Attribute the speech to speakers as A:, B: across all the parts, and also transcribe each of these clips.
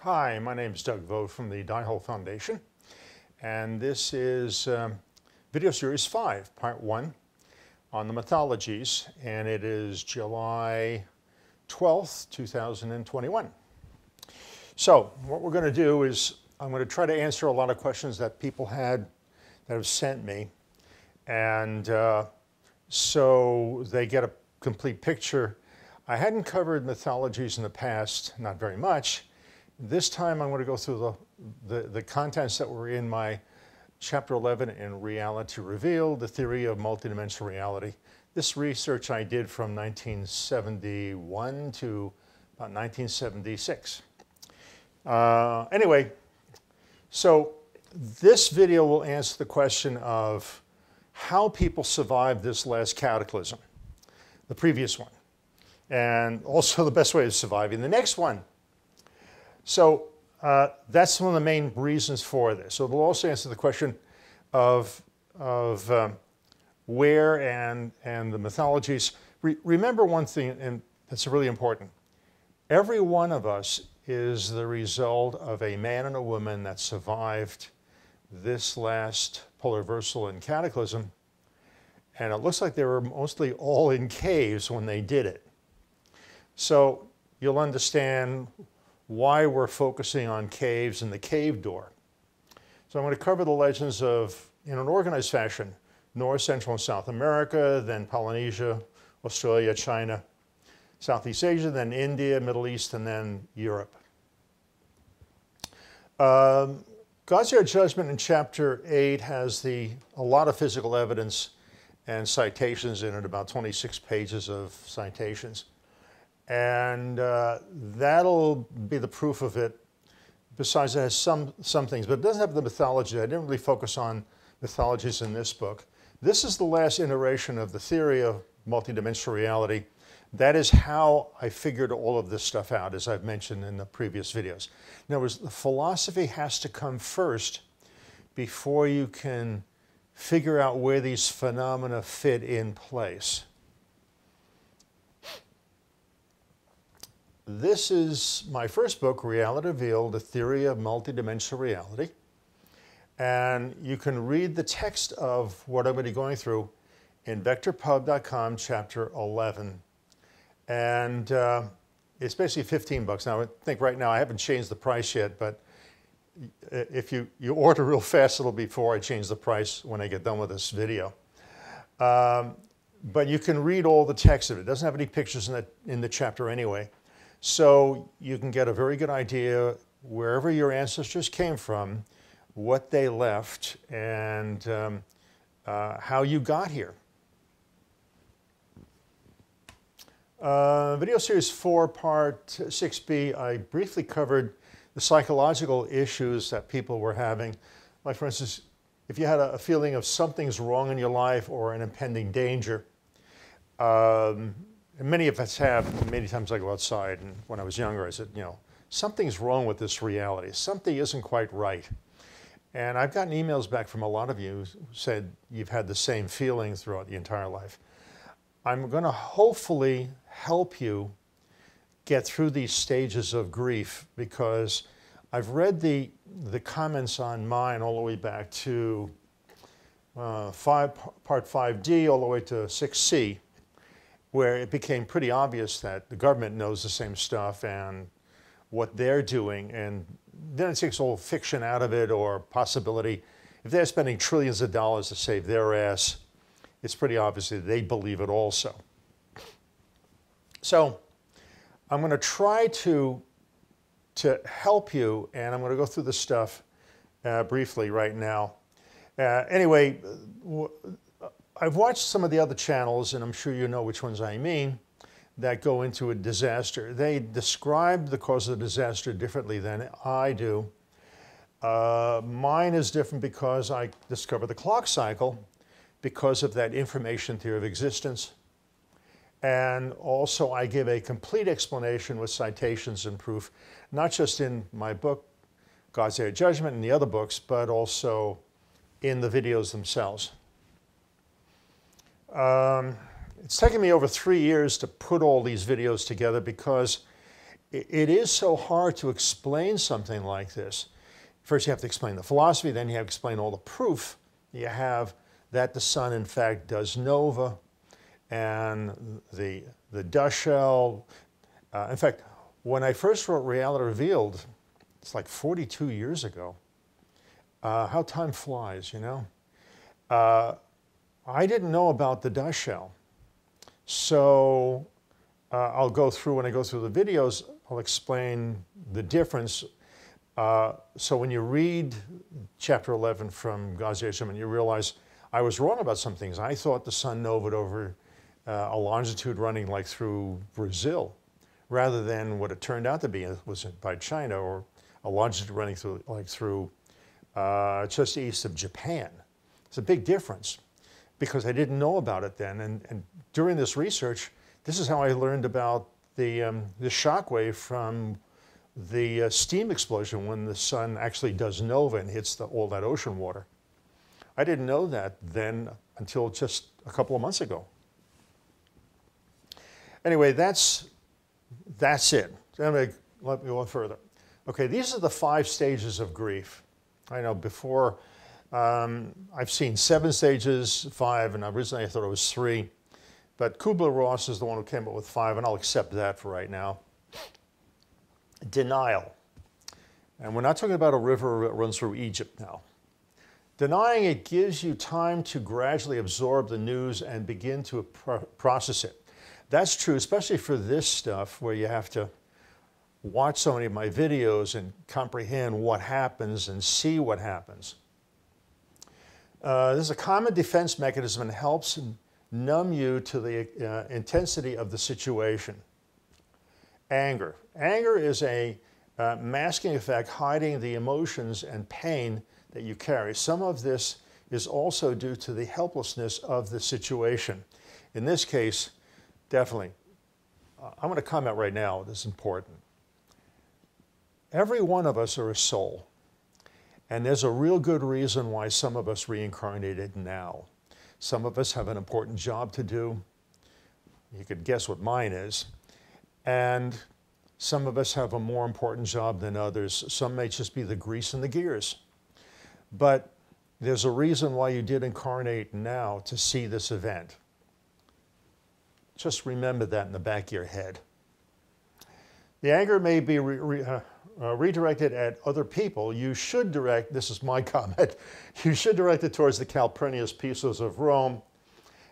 A: Hi, my name is Doug Vogt from the Diehold Foundation, and this is um, video series 5, part 1 on the mythologies, and it is July 12th, 2021. So, what we're going to do is I'm going to try to answer a lot of questions that people had that have sent me, and uh, so they get a complete picture. I hadn't covered mythologies in the past, not very much, this time I'm going to go through the, the, the contents that were in my chapter 11 in Reality Revealed, the theory of multidimensional reality. This research I did from 1971 to about 1976. Uh, anyway, so this video will answer the question of how people survived this last cataclysm, the previous one, and also the best way of surviving the next one. So uh, that's one of the main reasons for this. So it'll also answer the question of, of um, where and, and the mythologies. Re remember one thing, and that's really important. Every one of us is the result of a man and a woman that survived this last polar reversal and cataclysm. And it looks like they were mostly all in caves when they did it. So you'll understand why we're focusing on caves and the cave door. So I'm going to cover the legends of, in an organized fashion, North, Central, and South America, then Polynesia, Australia, China, Southeast Asia, then India, Middle East, and then Europe. Um, God's Judgment in chapter 8 has the, a lot of physical evidence and citations in it, about 26 pages of citations. And uh, that'll be the proof of it. Besides, it has some, some things, but it doesn't have the mythology. I didn't really focus on mythologies in this book. This is the last iteration of the theory of multidimensional reality. That is how I figured all of this stuff out, as I've mentioned in the previous videos. In other words, the philosophy has to come first before you can figure out where these phenomena fit in place. This is my first book, Reality Revealed, The Theory of Multidimensional Reality. And you can read the text of what I'm going to be going through in vectorpub.com, chapter 11. And uh, it's basically 15 bucks. Now, I think right now I haven't changed the price yet, but if you, you order real fast, it'll be before I change the price when I get done with this video. Um, but you can read all the text of it. It doesn't have any pictures in the, in the chapter anyway. So you can get a very good idea wherever your ancestors came from, what they left, and um, uh, how you got here. Uh, video series 4, part 6b, I briefly covered the psychological issues that people were having. Like, for instance, if you had a, feeling of something's wrong in your life or an impending danger, um, many of us have, many times I go outside, and when I was younger, I said, you know, something's wrong with this reality. Something isn't quite right. And I've gotten emails back from a lot of you who said you've had the same feeling throughout the entire life. I'm going to hopefully help you get through these stages of grief because I've read the, the comments on mine all the way back to uh, five, part 5D all the way to 6C where it became pretty obvious that the government knows the same stuff and what they're doing, and then it takes all fiction out of it or possibility. If they're spending trillions of dollars to save their ass, it's pretty obvious that they believe it also. So I'm going to try to, to help you, and I'm going to go through the stuff uh, briefly right now. Uh, anyway, I've watched some of the other channels, and I'm sure you know which ones I mean, that go into a disaster. They describe the cause of the disaster differently than I do. Uh, mine is different because I discovered the clock cycle because of that information theory of existence. And also I give a complete explanation with citations and proof, not just in my book, God's Day of Judgment and the other books, but also in the videos themselves. Um, it's taken me over three years to put all these videos together because it is so hard to explain something like this. First, you have to explain the philosophy, then you have to explain all the proof you have that the sun, in fact, does nova, and the, the dust shell. Uh, in fact, when I first wrote Reality Revealed, it's like 42 years ago, uh, how time flies, you know? Uh, I didn't know about the dust shell. So uh, I'll go through, when I go through the videos, I'll explain the difference. Uh, so when you read chapter 11 from God's Judgment, you realize I was wrong about some things. I thought the sun novaed over uh, a longitude running like through Brazil, rather than what it turned out to be was by China or a longitude running through like through uh, just east of Japan. It's a big difference because I didn't know about it then. And, and during this research, this is how I learned about the, um, the shock wave from the uh, steam explosion when the sun actually does nova and hits the, all that ocean water. I didn't know that then until just a couple of months ago. Anyway, that's, that's it. Let me, let me go further. Okay, these are the five stages of grief. I know before, um, I've seen seven stages, five, and originally I thought it was three. But Kubler-Ross is the one who came up with five, and I'll accept that for right now. Denial. And we're not talking about a river that runs through Egypt now. Denying it gives you time to gradually absorb the news and begin to pro process it. That's true, especially for this stuff where you have to watch so many of my videos and comprehend what happens and see what happens. Uh, this is a common defense mechanism and helps numb you to the uh, intensity of the situation. Anger. Anger is a uh, masking effect hiding the emotions and pain that you carry. Some of this is also due to the helplessness of the situation. In this case, definitely. Uh, I'm going to comment right now, this is important. Every one of us are a soul. And there's a real good reason why some of us reincarnated now. Some of us have an important job to do. You could guess what mine is. And some of us have a more important job than others. Some may just be the grease in the gears. But there's a reason why you did incarnate now to see this event. Just remember that in the back of your head. The anger may be re, re, uh, uh, redirected at other people. You should direct, this is my comment, you should direct it towards the Calpurnius Pisos of Rome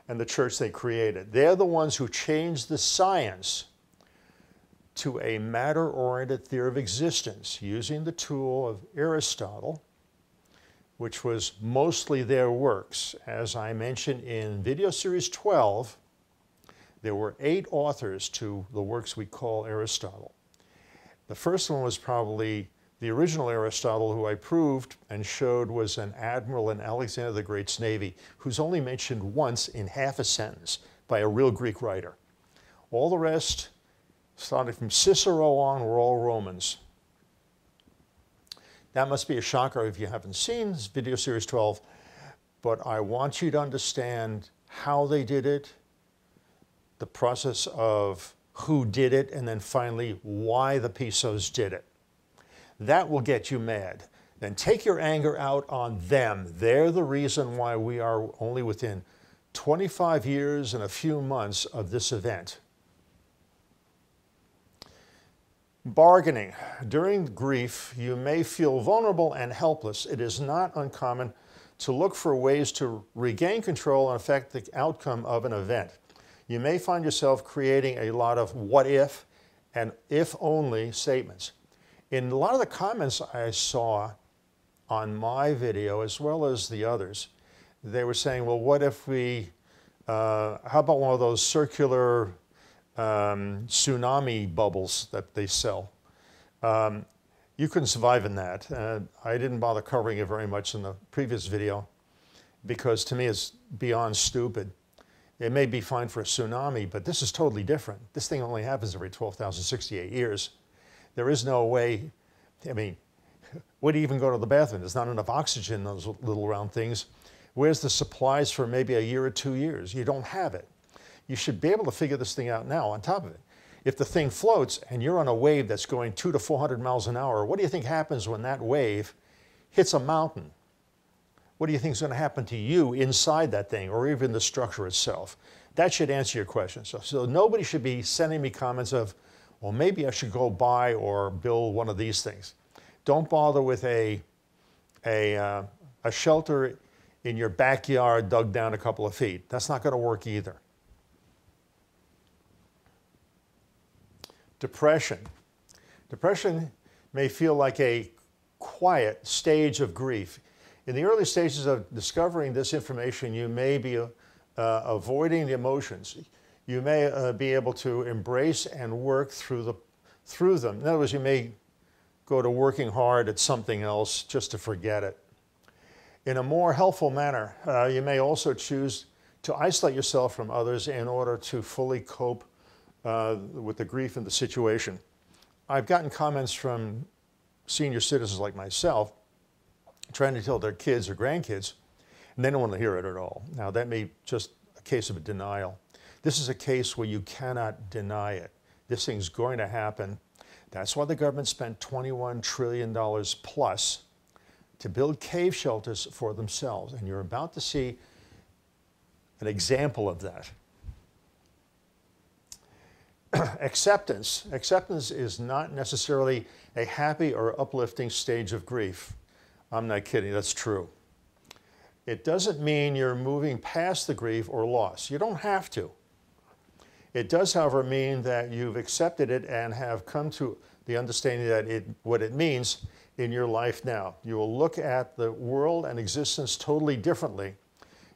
A: and the church they created. They're the ones who changed the science to a matter-oriented theory of existence using the tool of Aristotle, which was mostly their works. As I mentioned in video series 12, there were eight authors to the works we call Aristotle. The first one was probably the original Aristotle, who I proved and showed was an admiral in Alexander the Great's navy, who's only mentioned once in half a sentence by a real Greek writer. All the rest, starting from Cicero on, were all Romans. That must be a shocker if you haven't seen this video series 12, but I want you to understand how they did it, the process of who did it, and then finally why the Pisos did it. That will get you mad. Then take your anger out on them. They're the reason why we are only within 25 years and a few months of this event. Bargaining. During grief, you may feel vulnerable and helpless. It is not uncommon to look for ways to regain control and affect the outcome of an event you may find yourself creating a lot of what if and if only statements. In a lot of the comments I saw on my video, as well as the others, they were saying, well, what if we, uh, how about one of those circular um, tsunami bubbles that they sell? Um, you couldn't survive in that. Uh, I didn't bother covering it very much in the previous video because to me it's beyond stupid. It may be fine for a tsunami, but this is totally different. This thing only happens every 12,068 years. There is no way, I mean, would you even go to the bathroom? There's not enough oxygen in those little round things. Where's the supplies for maybe a year or two years? You don't have it. You should be able to figure this thing out now on top of it. if the thing floats and you're on a wave that's going two to 400 miles an hour, what do you think happens when that wave hits a mountain? What do you think is going to happen to you inside that thing or even the structure itself? That should answer your question. So, so nobody should be sending me comments of, well, maybe I should go buy or build one of these things. Don't bother with a, a, uh, a shelter in your backyard dug down a couple of feet. That's not going to work either. Depression. Depression may feel like a quiet stage of grief. In the early stages of discovering this information, you may be uh, avoiding the emotions. You may uh, be able to embrace and work through, the, through them. In other words, you may go to working hard at something else just to forget it. In a more helpful manner, uh, you may also choose to isolate yourself from others in order to fully cope uh, with the grief and the situation. I've gotten comments from senior citizens like myself trying to tell their kids or grandkids, and they don't want to hear it at all. Now, that may just a case of a denial. This is a case where you cannot deny it. This thing's going to happen. That's why the government spent $21 trillion plus to build cave shelters for themselves. And you're about to see an example of that. acceptance. Acceptance is not necessarily a happy or uplifting stage of grief. I'm not kidding, that's true. It doesn't mean you're moving past the grief or loss. You don't have to. It does, however, mean that you've accepted it and have come to the understanding that it, what it means in your life now. You will look at the world and existence totally differently.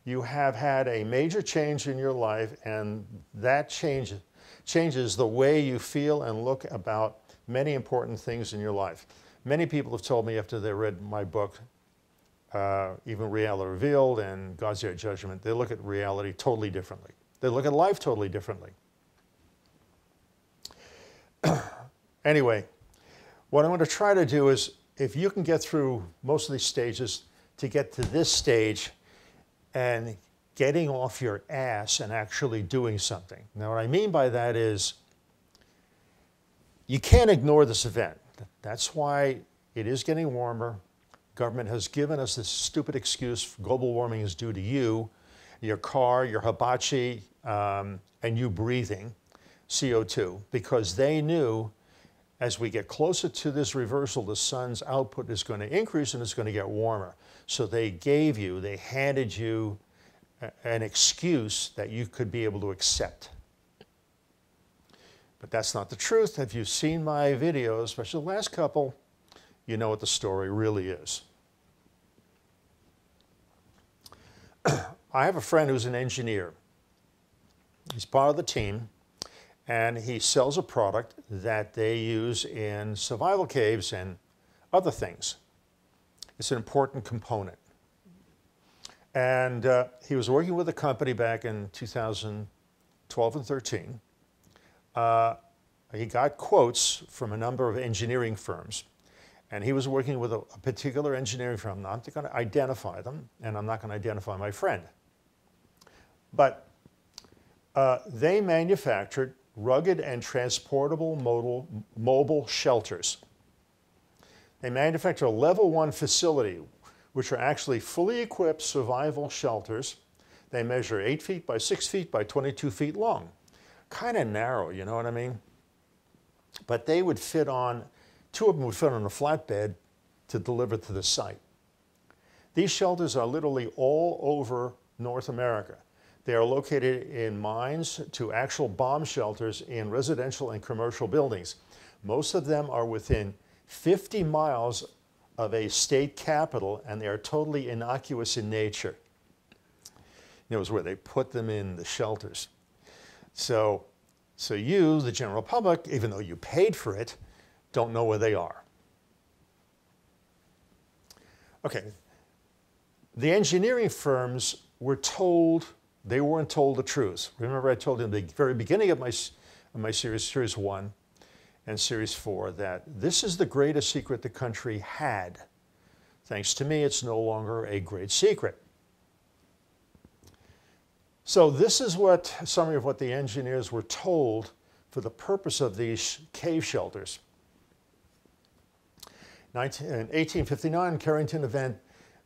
A: You have had a major change in your life, and that change changes the way you feel and look about many important things in your life. Many people have told me after they read my book, uh, even Reality Revealed and God's Day Judgment, they look at reality totally differently. They look at life totally differently. anyway, what I'm going to try to do is if you can get through most of these stages to get to this stage and getting off your ass and actually doing something. Now, what I mean by that is you can't ignore this event. That's why it is getting warmer. Government has given us this stupid excuse global warming is due to you, your car, your hibachi, um, and you breathing CO2 because they knew as we get closer to this reversal, the sun's output is going to increase and it's going to get warmer. So they gave you, they handed you an excuse that you could be able to accept. But that's not the truth. If you've seen my videos, especially the last couple, you know what the story really is. I have a friend who's an engineer. He's part of the team and he sells a product that they use in survival caves and other things. It's an important component. And uh, he was working with a company back in 2012 and 13. Uh, he got quotes from a number of engineering firms. And he was working with a, a particular engineering firm. I'm not going to identify them, and I'm not going to identify my friend. But uh, they manufactured rugged and transportable mobile, mobile shelters. They manufacture a level one facility, which are actually fully equipped survival shelters. They measure 8 feet by 6 feet by 22 feet long. Kind of narrow, you know what I mean? But they would fit on, two of them would fit on a flatbed to deliver to the site. These shelters are literally all over North America. They are located in mines to actual bomb shelters in residential and commercial buildings. Most of them are within 50 miles of a state capital and they are totally innocuous in nature. It was where they put them in the shelters. So, so you, the general public, even though you paid for it, don't know where they are. Okay, the engineering firms were told they weren't told the truth. Remember I told you in the very beginning of my, of my series, series one and series four, that this is the greatest secret the country had. Thanks to me, it's no longer a great secret. So this is what, a summary of what the engineers were told for the purpose of these cave shelters. 19, in 1859, Carrington event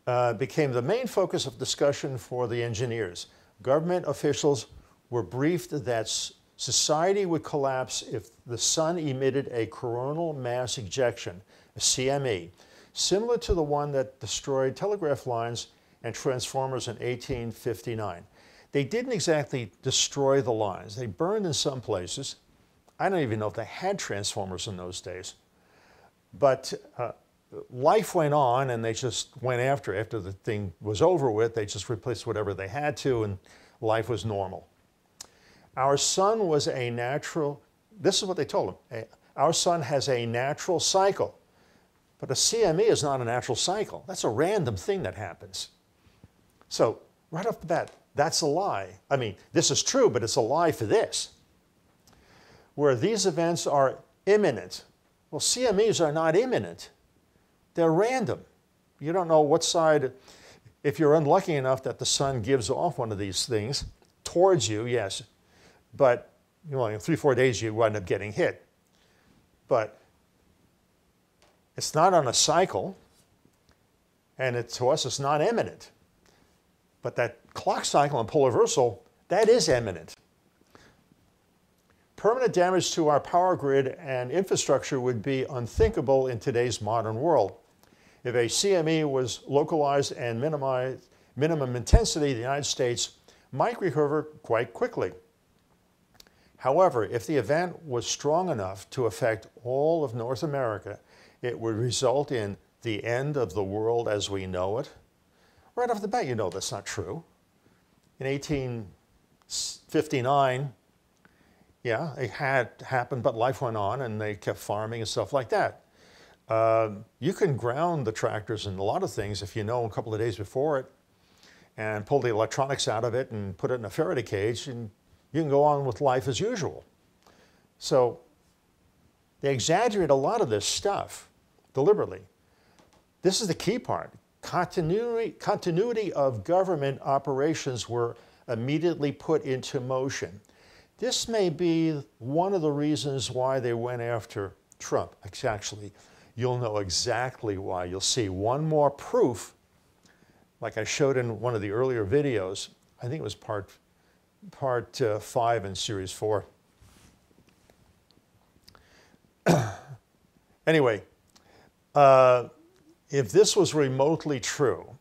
A: uh, became the main focus of discussion for the engineers. Government officials were briefed that society would collapse if the sun emitted a coronal mass ejection, a CME, similar to the one that destroyed telegraph lines and transformers in 1859. They didn't exactly destroy the lines. They burned in some places. I don't even know if they had transformers in those days. But uh, life went on and they just went after, after the thing was over with, they just replaced whatever they had to and life was normal. Our sun was a natural, this is what they told him, our sun has a natural cycle. But a CME is not a natural cycle. That's a random thing that happens. So right off the bat, that's a lie. I mean, this is true, but it's a lie for this. Where these events are imminent. Well, CMEs are not imminent. They're random. You don't know what side, if you're unlucky enough that the sun gives off one of these things towards you, yes, but you know, in three, four days you wind up getting hit. But it's not on a cycle, and it, to us it's not imminent. But that clock cycle and polar reversal, that is imminent. Permanent damage to our power grid and infrastructure would be unthinkable in today's modern world. If a CME was localized and minimized, minimum intensity, the United States might recover quite quickly. However, if the event was strong enough to affect all of North America, it would result in the end of the world as we know it. Right off the bat, you know that's not true. In 1859, yeah, it had happened, but life went on and they kept farming and stuff like that. Uh, you can ground the tractors and a lot of things if you know a couple of days before it and pull the electronics out of it and put it in a Faraday cage and you can go on with life as usual. So they exaggerate a lot of this stuff deliberately. This is the key part. Continuity, continuity of government operations were immediately put into motion. This may be one of the reasons why they went after Trump, actually you'll know exactly why. You'll see one more proof, like I showed in one of the earlier videos. I think it was part, part uh, five in series four. anyway, uh, if this was remotely true,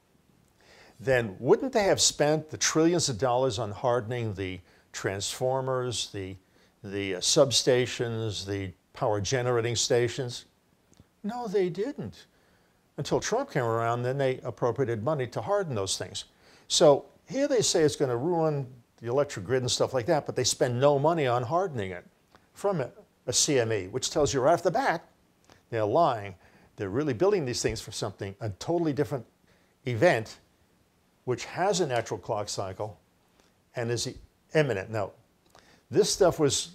A: then wouldn't they have spent the trillions of dollars on hardening the transformers, the, the uh, substations, the power generating stations? No, they didn't. Until Trump came around, then they appropriated money to harden those things. So here they say it's going to ruin the electric grid and stuff like that, but they spend no money on hardening it from a, a CME, which tells you right off the bat they're lying. They're really building these things for something, a totally different event, which has a natural clock cycle and is imminent. Now, this stuff was,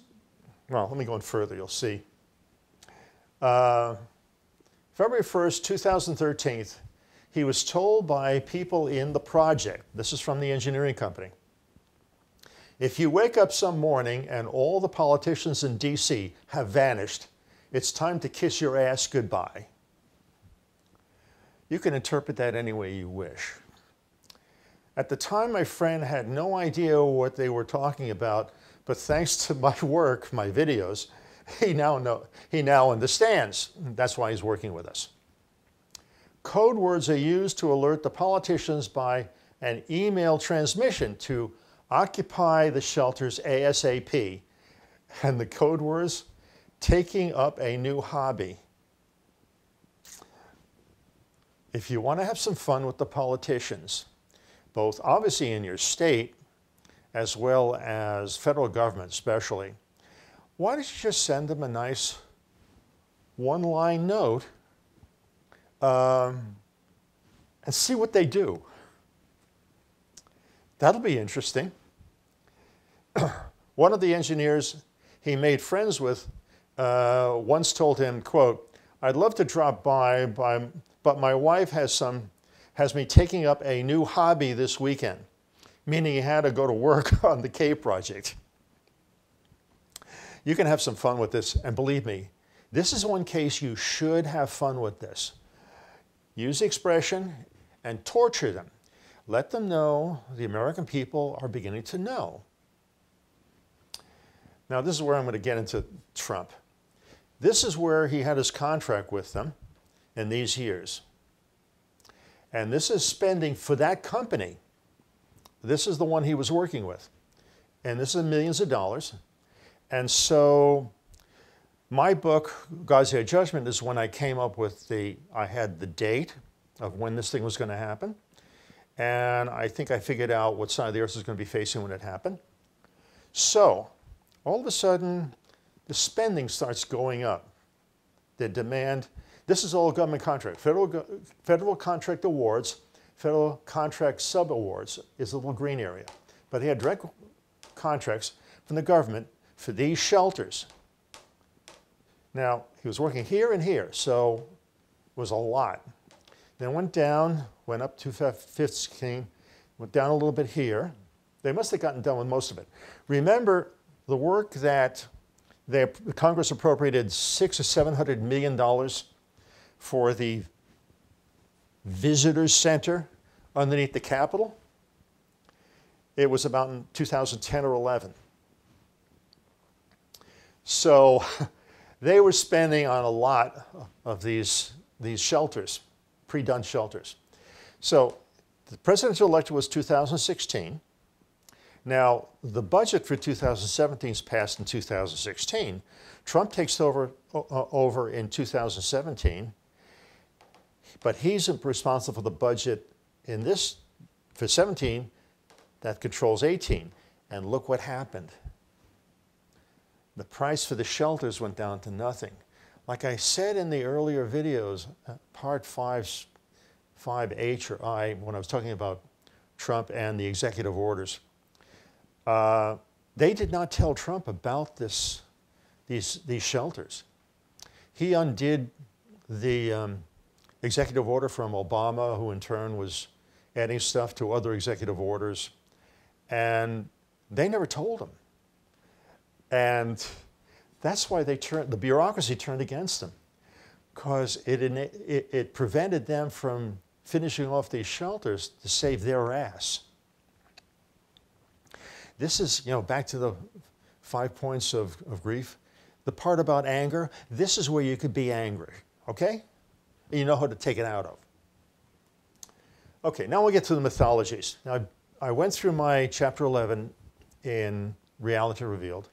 A: well, let me go on further, you'll see. Uh, February 1st, 2013, he was told by people in the project, this is from the engineering company, if you wake up some morning and all the politicians in DC have vanished, it's time to kiss your ass goodbye. You can interpret that any way you wish. At the time, my friend had no idea what they were talking about, but thanks to my work, my videos, he now, know, he now understands. That's why he's working with us. Code words are used to alert the politicians by an email transmission to occupy the shelters ASAP. And the code words, taking up a new hobby. If you want to have some fun with the politicians, both obviously in your state as well as federal government especially, why don't you just send them a nice one line note um, and see what they do? That'll be interesting. one of the engineers he made friends with uh, once told him, quote, I'd love to drop by, by, but my wife has, some, has me taking up a new hobby this weekend, meaning he had to go to work on the K project. you can have some fun with this. And believe me, this is one case you should have fun with this. Use the expression and torture them. Let them know the American people are beginning to know. Now, this is where I'm going to get into Trump. This is where he had his contract with them in these years. And this is spending for that company. This is the one he was working with. And this is millions of dollars. And so my book, God's Day Judgment, is when I came up with the, I had the date of when this thing was going to happen. And I think I figured out what side of the earth is going to be facing when it happened. So all of a sudden, the spending starts going up. The demand, this is all government contract. Federal, federal contract awards, federal contract sub-awards is a little green area. But they had direct contracts from the government for these shelters. Now, he was working here and here, so it was a lot. Then went down, went up to 15, went down a little bit here. They must have gotten done with most of it. Remember, the work that they, Congress appropriated six or seven hundred million dollars for the visitor center underneath the Capitol. It was about in 2010 or 11. So they were spending on a lot of these, these shelters, pre-done shelters. So the presidential election was 2016. Now, the budget for 2017 is passed in 2016. Trump takes over, over in 2017, but he's responsible for the budget in this, for 17, that controls 18. And look what happened. The price for the shelters went down to nothing. Like I said in the earlier videos, uh, part 5, 5H or I, when I was talking about Trump and the executive orders, uh, they did not tell Trump about this, these, these shelters. He undid the um, executive order from Obama, who in turn was adding stuff to other executive orders, and they never told him. And that's why they turned, the bureaucracy turned against them, because it, it, it prevented them from finishing off these shelters to save their ass. This is, you know, back to the five points of, of grief. The part about anger, this is where you could be angry, okay? And you know how to take it out of. Okay, now we'll get to the mythologies. Now, I went through my chapter 11 in Reality Revealed,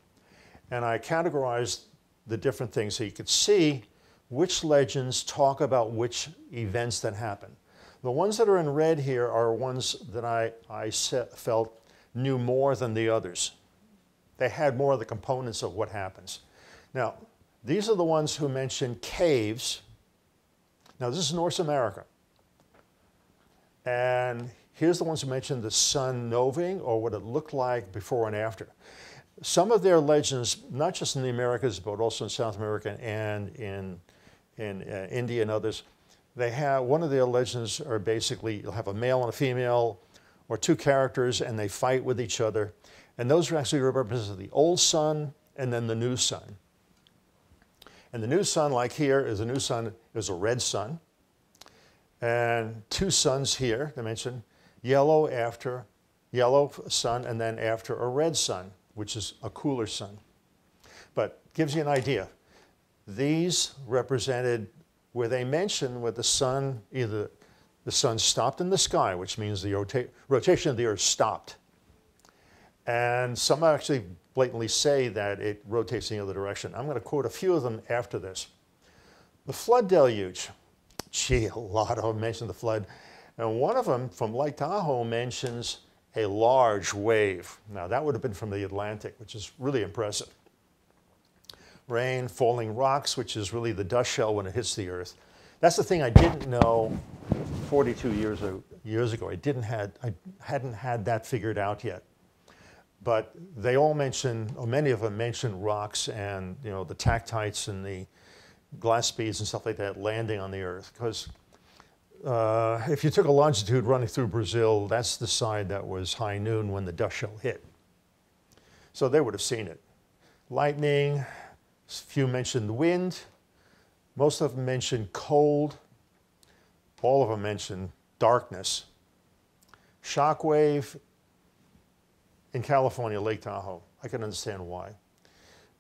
A: and I categorized the different things so you could see which legends talk about which events that happen. The ones that are in red here are ones that I, I set, felt knew more than the others. They had more of the components of what happens. Now, these are the ones who mention caves. Now, this is North America. And here's the ones who mentioned the sun noving or what it looked like before and after. Some of their legends, not just in the Americas, but also in South America and in, in uh, India and others, they have, one of their legends are basically, you'll have a male and a female, or two characters and they fight with each other. And those are actually represent the old sun and then the new sun. And the new sun, like here, is a new sun, is a red sun. And two suns here, they mention yellow after, yellow sun, and then after a red sun, which is a cooler sun. But gives you an idea. These represented where they mention where the sun either the sun stopped in the sky, which means the rota rotation of the Earth stopped. And some actually blatantly say that it rotates in the other direction. I'm going to quote a few of them after this. The flood deluge. Gee, a lot of them mention the flood. And one of them from Lake Tahoe mentions a large wave. Now, that would have been from the Atlantic, which is really impressive. Rain, falling rocks, which is really the dust shell when it hits the Earth. That's the thing I didn't know 42 years, years ago. I didn't had, I hadn't had that figured out yet. But they all mention, or many of them mention rocks and you know the tektites and the glass beads and stuff like that landing on the Earth. Because uh, if you took a longitude running through Brazil, that's the side that was high noon when the dust shell hit. So they would have seen it. lightning, few mentioned wind, most of them mentioned cold, all of them mentioned darkness. Shockwave in California, Lake Tahoe. I can understand why.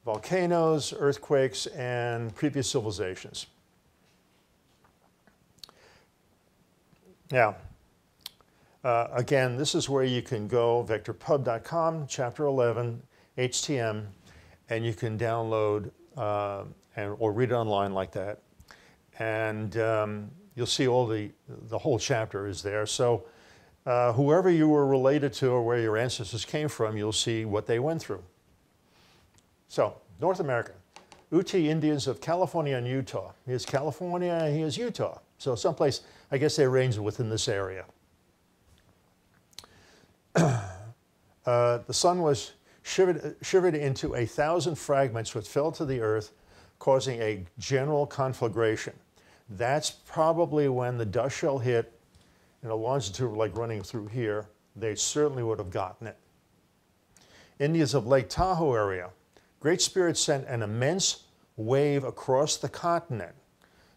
A: Volcanoes, earthquakes, and previous civilizations. Now, uh, again, this is where you can go, vectorpub.com, chapter 11, HTM, and you can download uh, and, or read it online like that. And um, you'll see all the, the whole chapter is there. So uh, whoever you were related to or where your ancestors came from, you'll see what they went through. So, North America. Ute Indians of California and Utah. Here's California, and here's Utah. So someplace, I guess they range within this area. Uh, the sun was shivered, shivered into a thousand fragments which fell to the earth, causing a general conflagration. That's probably when the dust shell hit in a longitude like running through here, they certainly would have gotten it. Indians of Lake Tahoe area, Great Spirit sent an immense wave across the continent.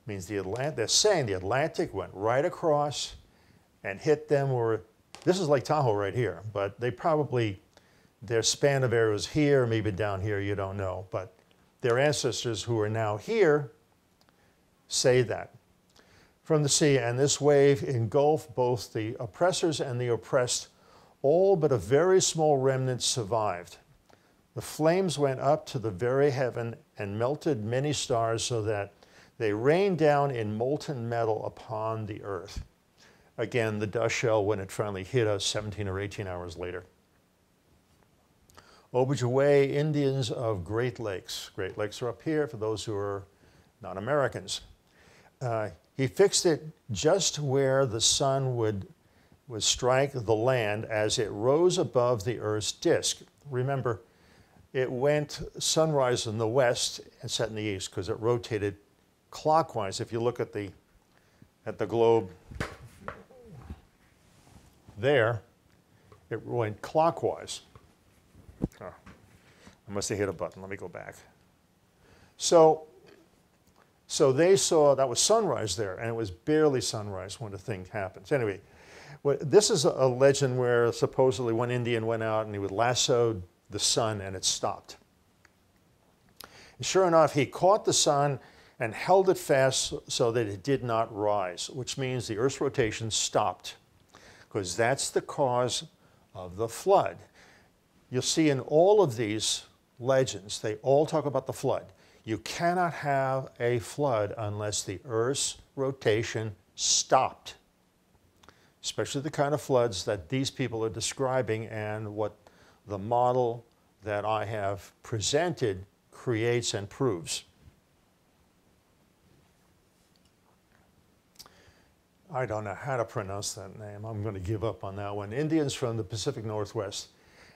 A: Means the Atlantic, they're saying the Atlantic went right across and hit them where this is Lake Tahoe right here, but they probably, their span of area was here, maybe down here, you don't know. But their ancestors who are now here say that. From the sea, and this wave engulfed both the oppressors and the oppressed. All but a very small remnant survived. The flames went up to the very heaven and melted many stars so that they rained down in molten metal upon the earth. Again, the dust shell when it finally hit us 17 or 18 hours later. Ojibwe Indians of Great Lakes. Great Lakes are up here for those who are not Americans. Uh, he fixed it just where the sun would, would strike the land as it rose above the Earth's disk. Remember, it went sunrise in the west and set in the east because it rotated clockwise. If you look at the, at the globe there, it went clockwise. Oh, I must have hit a button. Let me go back. So, so they saw that was sunrise there, and it was barely sunrise when the thing happens. Anyway, well, this is a legend where supposedly one Indian went out and he would lasso the sun and it stopped. And sure enough, he caught the sun and held it fast so that it did not rise, which means the Earth's rotation stopped because that's the cause of the flood. You'll see in all of these legends, they all talk about the flood. You cannot have a flood unless the Earth's rotation stopped, especially the kind of floods that these people are describing and what the model that I have presented creates and proves. I don't know how to pronounce that name. I'm going to give up on that one. Indians from the Pacific Northwest.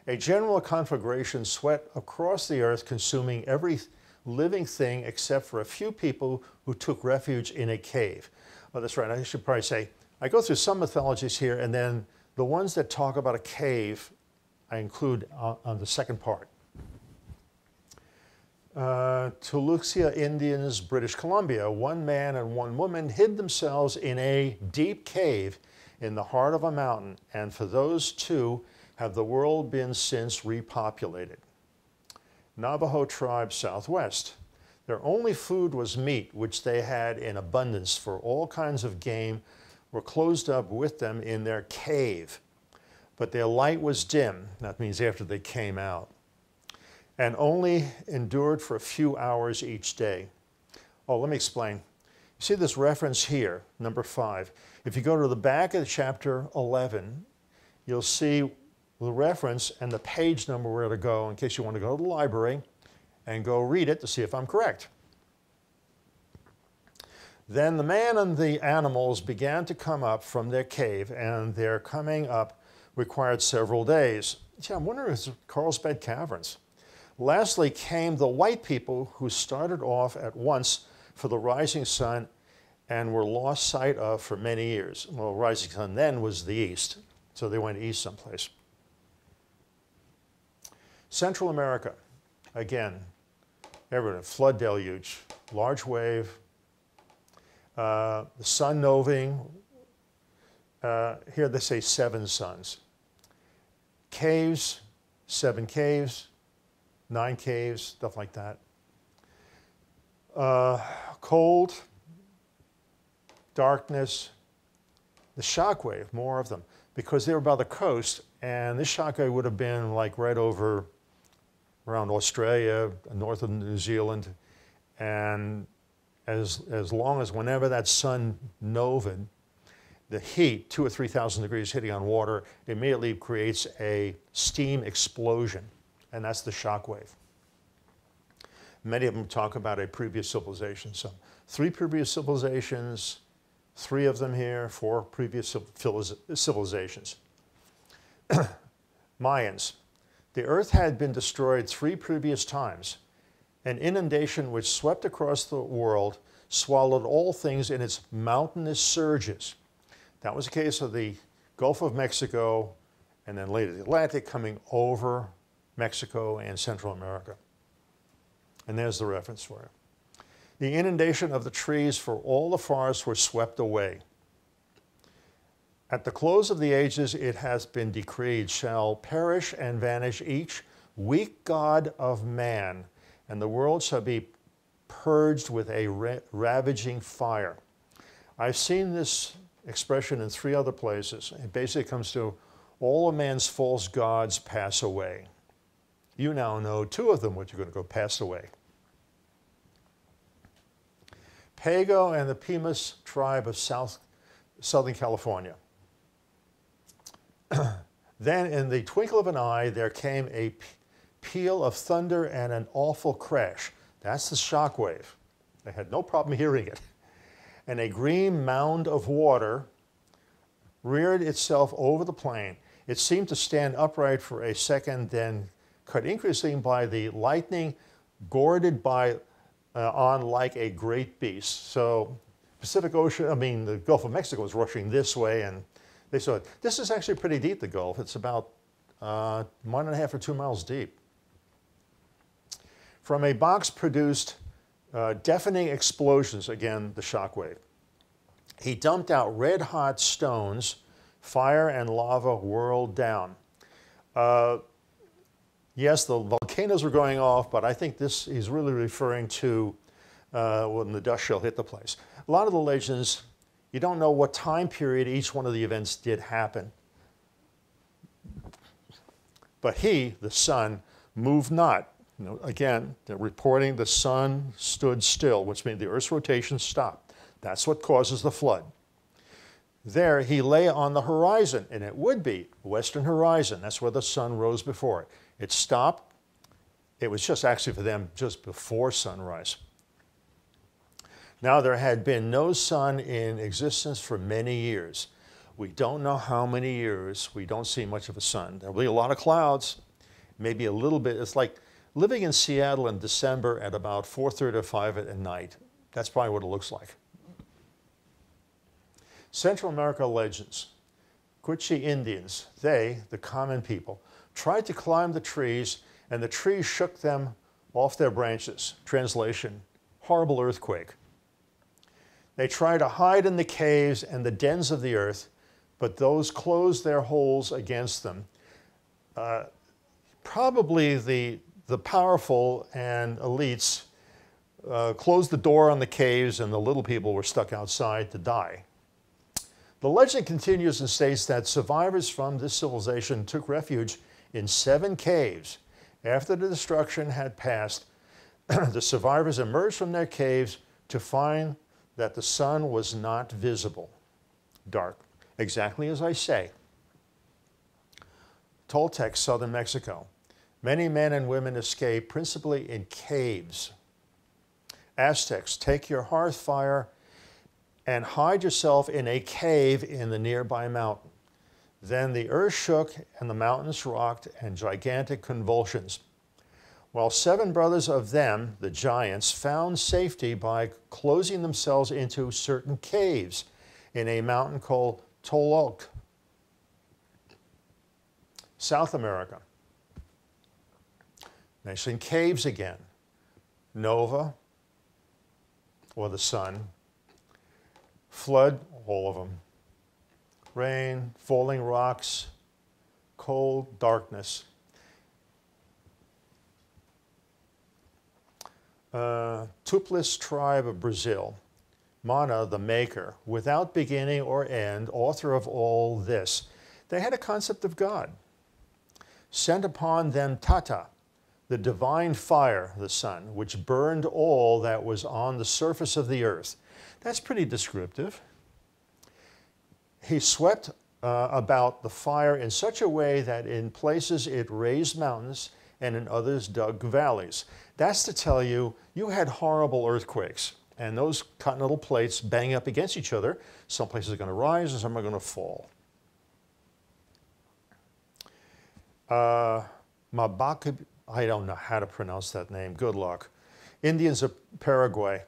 A: A general conflagration swept across the earth, consuming every living thing except for a few people who took refuge in a cave. Oh, that's right. I should probably say, I go through some mythologies here, and then the ones that talk about a cave, I include on, on the second part. Uh, Tuluxia Indians, British Columbia, one man and one woman hid themselves in a deep cave in the heart of a mountain, and for those two have the world been since repopulated. Navajo tribe Southwest. Their only food was meat, which they had in abundance for all kinds of game, were closed up with them in their cave. But their light was dim. That means after they came out and only endured for a few hours each day. Oh, let me explain. You see this reference here, number five. If you go to the back of chapter 11, you'll see the reference and the page number where to go in case you want to go to the library and go read it to see if I'm correct. Then the man and the animals began to come up from their cave, and their coming up required several days. Yeah, I'm wondering if it's Carlsbad Caverns. Lastly came the white people who started off at once for the rising sun and were lost sight of for many years. Well, rising sun then was the east, so they went east someplace. Central America. again, everything, flood deluge, large wave, uh, the sun noving, uh, here they say seven suns. Caves, seven caves, nine caves, stuff like that. Uh, cold, darkness, the shock wave, more of them, because they were by the coast, and this shock wave would have been like right over around Australia, north of New Zealand, and as, as long as whenever that sun novaed, the heat, two or 3,000 degrees hitting on water, immediately creates a steam explosion, and that's the shock wave. Many of them talk about a previous civilization. So three previous civilizations, three of them here, four previous civilizations. Mayans. The earth had been destroyed three previous times. An inundation which swept across the world swallowed all things in its mountainous surges. That was the case of the Gulf of Mexico and then later the Atlantic coming over Mexico and Central America. And there's the reference for it. The inundation of the trees for all the forests were swept away. At the close of the ages, it has been decreed, shall perish and vanish each weak god of man, and the world shall be purged with a ravaging fire. I've seen this expression in three other places. It basically comes to all a man's false gods pass away. You now know two of them, which are going to go pass away. Pago and the Pimas tribe of South, Southern California. then, in the twinkle of an eye, there came a peal of thunder and an awful crash. That's the shock wave. I had no problem hearing it and a green mound of water reared itself over the plain. It seemed to stand upright for a second, then cut increasing by the lightning, gored by uh, on like a great beast. So Pacific Ocean, I mean, the Gulf of Mexico was rushing this way, and they saw it. This is actually pretty deep, the Gulf. It's about uh, one and a half or two miles deep. From a box produced uh, deafening explosions, again, the shock wave. He dumped out red hot stones, fire and lava whirled down. Uh, yes, the volcanoes were going off, but I think this is really referring to uh, when the dust shell hit the place. A lot of the legends, you don't know what time period each one of the events did happen. But he, the sun, moved not. You know, again, reporting the sun stood still, which means the Earth's rotation stopped. That's what causes the flood. There he lay on the horizon, and it would be western horizon. That's where the sun rose before it. It stopped. It was just actually for them just before sunrise. Now there had been no sun in existence for many years. We don't know how many years. We don't see much of a sun. There'll be a lot of clouds, maybe a little bit. It's like Living in Seattle in December at about 4.30 or 5 at night, that's probably what it looks like. Central America legends. Quiche Indians, they, the common people, tried to climb the trees and the trees shook them off their branches. Translation, horrible earthquake. They try to hide in the caves and the dens of the earth, but those close their holes against them. Uh, probably the the powerful and elites uh, closed the door on the caves and the little people were stuck outside to die. The legend continues and states that survivors from this civilization took refuge in seven caves. After the destruction had passed, the survivors emerged from their caves to find that the sun was not visible, dark, exactly as I say. Toltec, southern Mexico. Many men and women escape principally in caves. Aztecs, take your hearth fire and hide yourself in a cave in the nearby mountain. Then the earth shook and the mountains rocked and gigantic convulsions. While seven brothers of them, the giants, found safety by closing themselves into certain caves in a mountain called Tolok, South America. Mention caves again. Nova, or the sun. Flood, all of them. Rain, falling rocks, cold, darkness. Uh, Tupis tribe of Brazil, Mana, the maker, without beginning or end, author of all this. They had a concept of God. Sent upon them Tata, the divine fire, the sun, which burned all that was on the surface of the earth. That's pretty descriptive. He swept uh, about the fire in such a way that in places it raised mountains and in others dug valleys. That's to tell you, you had horrible earthquakes, and those continental plates bang up against each other. Some places are going to rise and some are going to fall. Uh, I don't know how to pronounce that name. Good luck. Indians of Paraguay.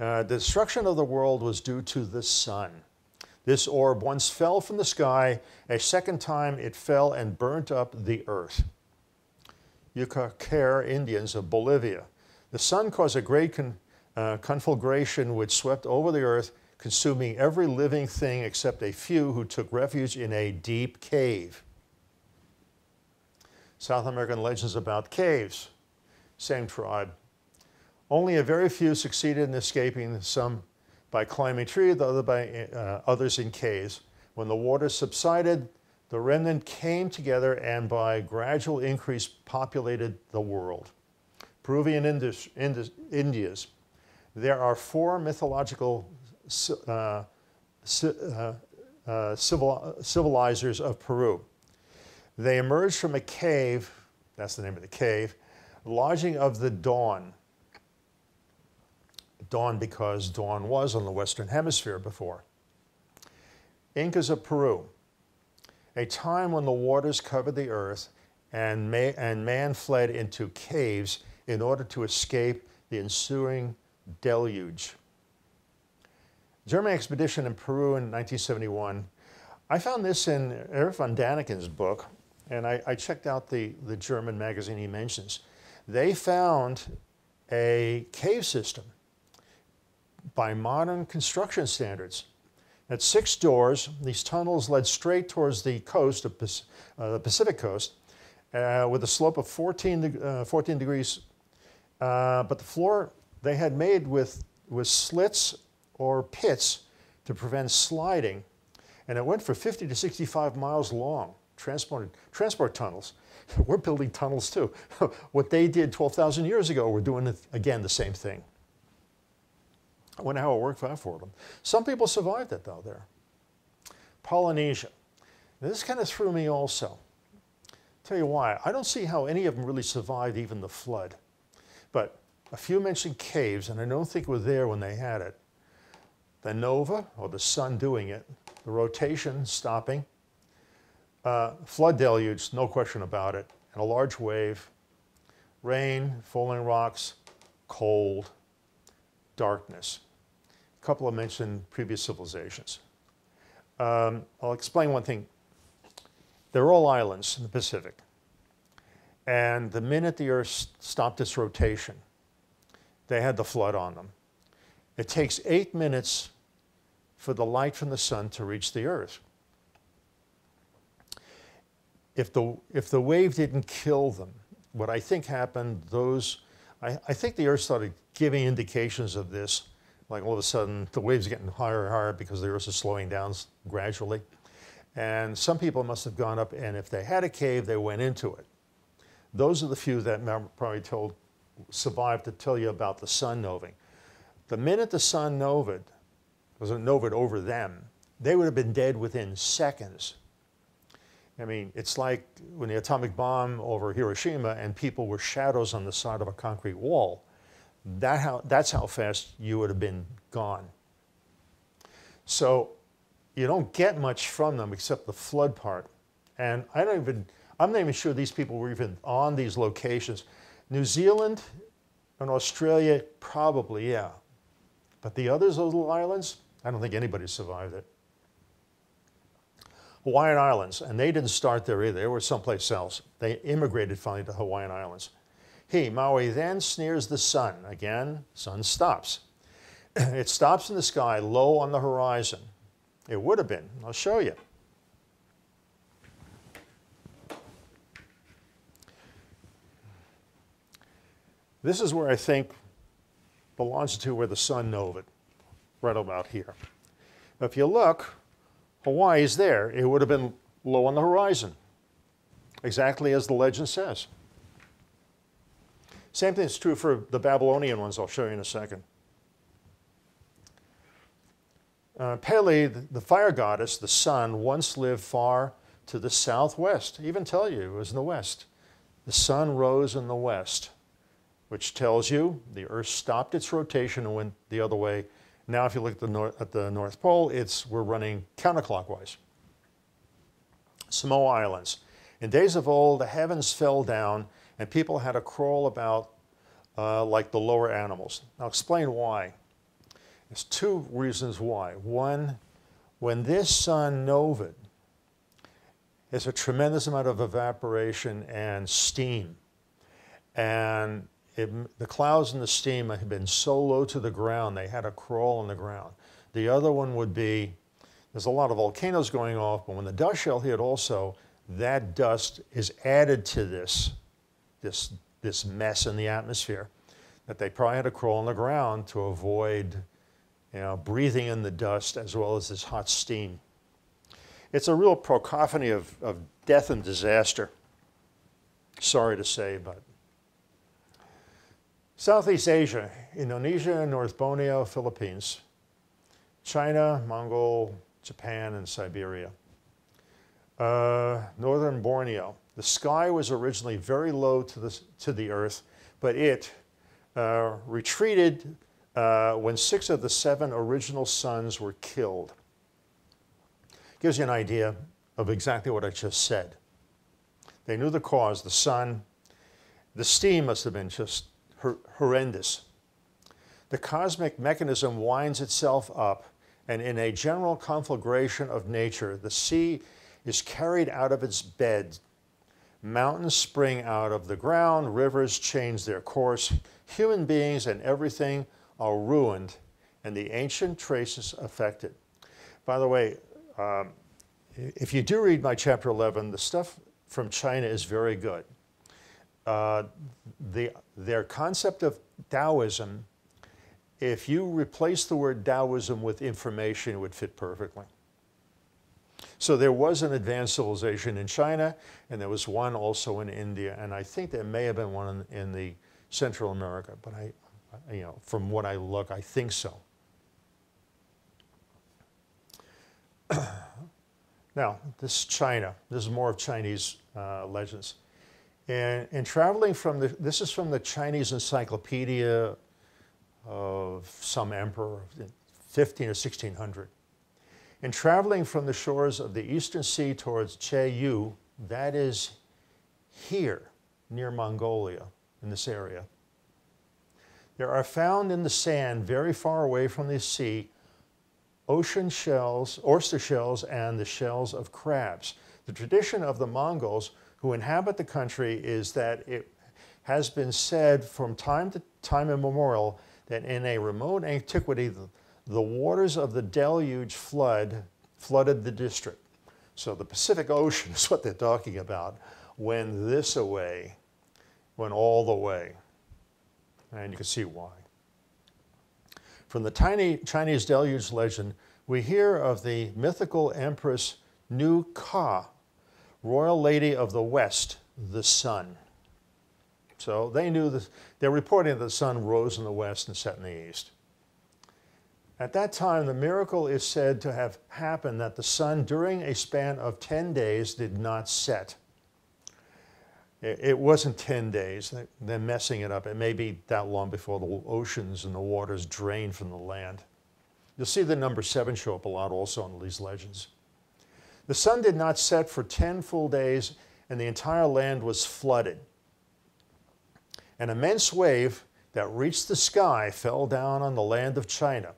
A: Uh, the destruction of the world was due to the sun. This orb once fell from the sky. A second time it fell and burnt up the earth. Yuracare Indians of Bolivia. The sun caused a great con uh, conflagration which swept over the earth, consuming every living thing except a few who took refuge in a deep cave. South American legends about caves, same tribe. Only a very few succeeded in escaping, some by climbing trees, the other by uh, others in caves. When the water subsided, the remnant came together and by gradual increase populated the world. Peruvian Indus, Indus, Indias. There are four mythological uh, uh, uh, civil, civilizers of Peru. They emerged from a cave, that's the name of the cave, lodging of the dawn. Dawn because dawn was on the Western Hemisphere before. Incas of Peru, a time when the waters covered the earth and, and man fled into caves in order to escape the ensuing deluge. German expedition in Peru in 1971. I found this in Erich von Daniken's book, and I, I, checked out the, the German magazine he mentions. They found a cave system by modern construction standards. At six doors, these tunnels led straight towards the coast, of uh, the Pacific coast, uh, with a slope of 14, uh, 14 degrees. Uh, but the floor they had made with, with slits or pits to prevent sliding. And it went for 50 to 65 miles long transport, transport tunnels. We're building tunnels too. what they did 12,000 years ago, we're doing, again, the same thing. I wonder how it worked out for them. Some people survived it, though, there. Polynesia. This kind of threw me also. Tell you why. I don't see how any of them really survived even the flood. But a few mentioned caves, and I don't think were there when they had it. The nova, or the sun doing it, the rotation stopping, uh, flood deluge, no question about it, and a large wave, rain, falling rocks, cold, darkness. A couple of mentioned previous civilizations. Um, I'll explain one thing. They're all islands in the Pacific. And the minute the Earth stopped its rotation, they had the flood on them. It takes eight minutes for the light from the sun to reach the Earth if the, if the wave didn't kill them, what I think happened, those, I, I think the Earth started giving indications of this, like all of a sudden the waves getting higher and higher because the Earth is slowing down gradually. And some people must have gone up, and if they had a cave, they went into it. Those are the few that probably told, survived to tell you about the sun noving. The minute the sun novid, was a novid over them, they would have been dead within seconds I mean, it's like when the atomic bomb over Hiroshima and people were shadows on the side of a concrete wall. That how, that's how fast you would have been gone. So you don't get much from them except the flood part. And I don't even, I'm not even sure these people were even on these locations. New Zealand and Australia, probably, yeah. But the others, those little islands, I don't think anybody survived it. Hawaiian Islands, and they didn't start there either. They were someplace else. They immigrated finally to Hawaiian Islands. He, Maui, then sneers the sun. Again, sun stops. it stops in the sky, low on the horizon. It would have been. I'll show you. This is where I think the longitude where the sun nova, right about here. If you look, Hawaii is there. It would have been low on the horizon, exactly as the legend says. Same thing is true for the Babylonian ones I'll show you in a second. Uh, Pele, the fire goddess, the sun, once lived far to the southwest. I even tell you it was in the west. The sun rose in the west, which tells you the Earth stopped its rotation and went the other way. Now, if you look at the, north, at the North Pole, it's, we're running counterclockwise. Samoa Islands. In days of old, the heavens fell down and people had to crawl about uh, like the lower animals. I'll explain why. There's two reasons why. One, when this sun novaed, there's a tremendous amount of evaporation and steam. And it, the clouds and the steam had been so low to the ground, they had to crawl on the ground. The other one would be, there's a lot of volcanoes going off, but when the dust shell hit also, that dust is added to this, this, this mess in the atmosphere that they probably had to crawl on the ground to avoid you know, breathing in the dust as well as this hot steam. It's a real cacophony of, of death and disaster. Sorry to say, but. Southeast Asia, Indonesia, North Borneo, Philippines, China, Mongol, Japan, and Siberia. Uh, northern Borneo. The sky was originally very low to the, to the earth, but it uh, retreated uh, when six of the seven original suns were killed. Gives you an idea of exactly what I just said. They knew the cause, the sun. The steam must have been just hor horrendous. The cosmic mechanism winds itself up, and in a general conflagration of nature, the sea is carried out of its bed. Mountains spring out of the ground, rivers change their course, human beings and everything are ruined and the ancient traces affected. By the way, um, if you do read my chapter 11, the stuff from China is very good. Uh, the, their concept of Taoism, if you replace the word Taoism with information, it would fit perfectly. So there was an advanced civilization in China, and there was one also in India, and I think there may have been one in, in the Central America, but I, you know, from what I look, I think so. now, this is China. This is more of Chinese uh, legends. And, and traveling from the, this is from the Chinese encyclopedia of some emperor, 15 or 1600. In traveling from the shores of the eastern sea towards Cheyu, that is here near Mongolia in this area, there are found in the sand very far away from the sea ocean shells, oyster shells, and the shells of crabs. The tradition of the Mongols who inhabit the country is that it has been said from time to time immemorial that in a remote antiquity, the, the waters of the deluge flood flooded the district. So the Pacific Ocean is what they're talking about. Went this away, went all the way and you can see why. From the tiny Chinese deluge legend, we hear of the mythical Empress Nu Ka, royal lady of the West, the sun. So they knew that they're reporting that the sun rose in the west and set in the east. At that time, the miracle is said to have happened that the sun, during a span of 10 days, did not set. It wasn't 10 days. They're messing it up. It may be that long before the oceans and the waters drain from the land. You'll see the number seven show up a lot also in these legends. The sun did not set for 10 full days, and the entire land was flooded. An immense wave that reached the sky fell down on the land of China.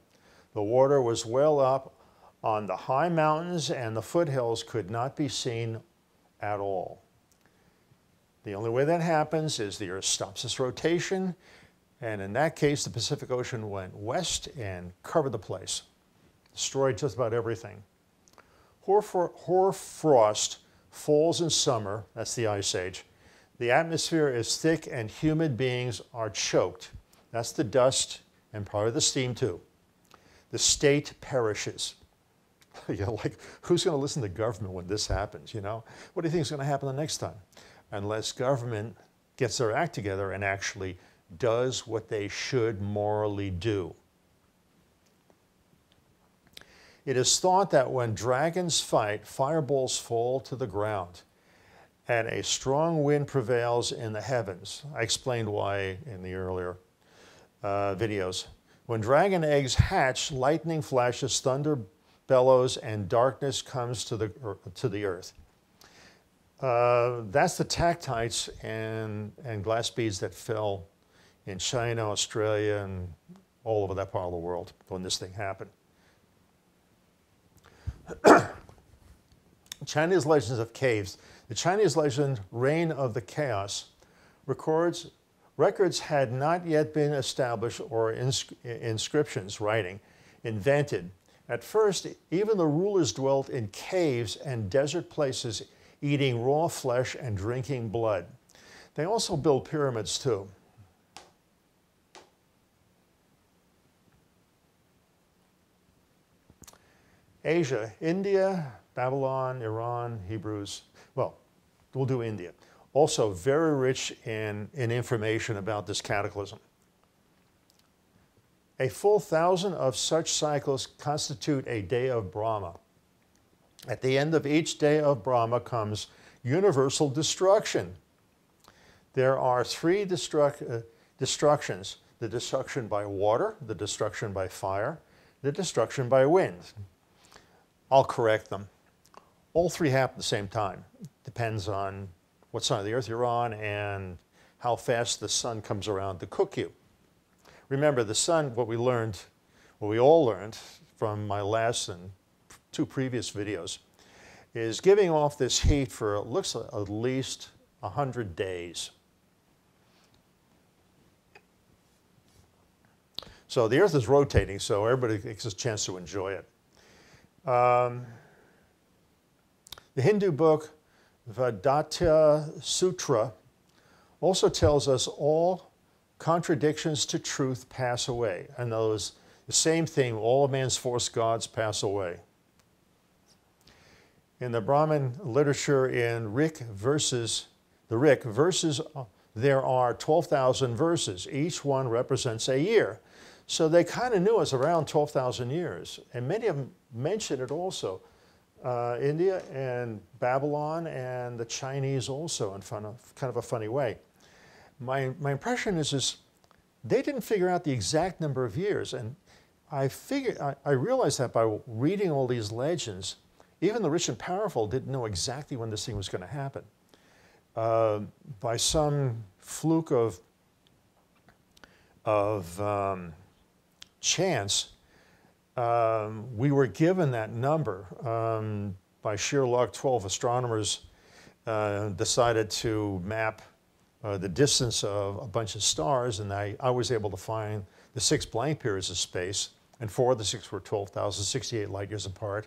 A: The water was well up on the high mountains, and the foothills could not be seen at all. The only way that happens is the Earth stops its rotation, and in that case, the Pacific Ocean went west and covered the place, destroyed just about everything. Hoarfrost falls in summer, that's the ice age. The atmosphere is thick and human beings are choked. That's the dust and part of the steam too. The state perishes. you know, like, who's going to listen to government when this happens, you know? What do you think is going to happen the next time? Unless government gets their act together and actually does what they should morally do. It is thought that when dragons fight, fireballs fall to the ground and a strong wind prevails in the heavens. I explained why in the earlier uh, videos. When dragon eggs hatch, lightning flashes, thunder bellows, and darkness comes to the, to the earth. Uh, that's the tektites and, and glass beads that fell in China, Australia, and all over that part of the world when this thing happened. Chinese legends of caves. The Chinese legend, Reign of the Chaos, records records had not yet been established or ins inscriptions, writing, invented. At first, even the rulers dwelt in caves and desert places, eating raw flesh and drinking blood. They also built pyramids too. Asia, India, Babylon, Iran, Hebrews. Well, we'll do India. Also very rich in, in information about this cataclysm. A full thousand of such cycles constitute a day of Brahma. At the end of each day of Brahma comes universal destruction. There are three destruct, uh, destructions the destruction by water, the destruction by fire, the destruction by wind. I'll correct them. All three happen at the same time. Depends on what side of the earth you're on and how fast the sun comes around to cook you. Remember, the sun, what we learned, what we all learned from my last and two previous videos, is giving off this heat for, it looks like at least 100 days. So the Earth is rotating, so everybody gets a chance to enjoy it. Um, the Hindu book Vedanta Sutra also tells us all contradictions to truth pass away. And those, the same thing, all man's false gods pass away. In the Brahmin literature in Rik verses, the Rik verses, there are 12,000 verses. Each one represents a year. So they kind of knew us around 12,000 years. And many of them mentioned it also. Uh, India and Babylon and the Chinese also in fun of, kind of a funny way. My, my impression is, is they didn't figure out the exact number of years. And I, figured, I, I realized that by reading all these legends, even the rich and powerful didn't know exactly when this thing was going to happen. Uh, by some fluke of, of um, chance, um, we were given that number. Um, by sheer luck, 12 astronomers uh, decided to map uh, the distance of a bunch of stars, and I, I, was able to find the six blank periods of space, and four of the six were 12,068 light years apart.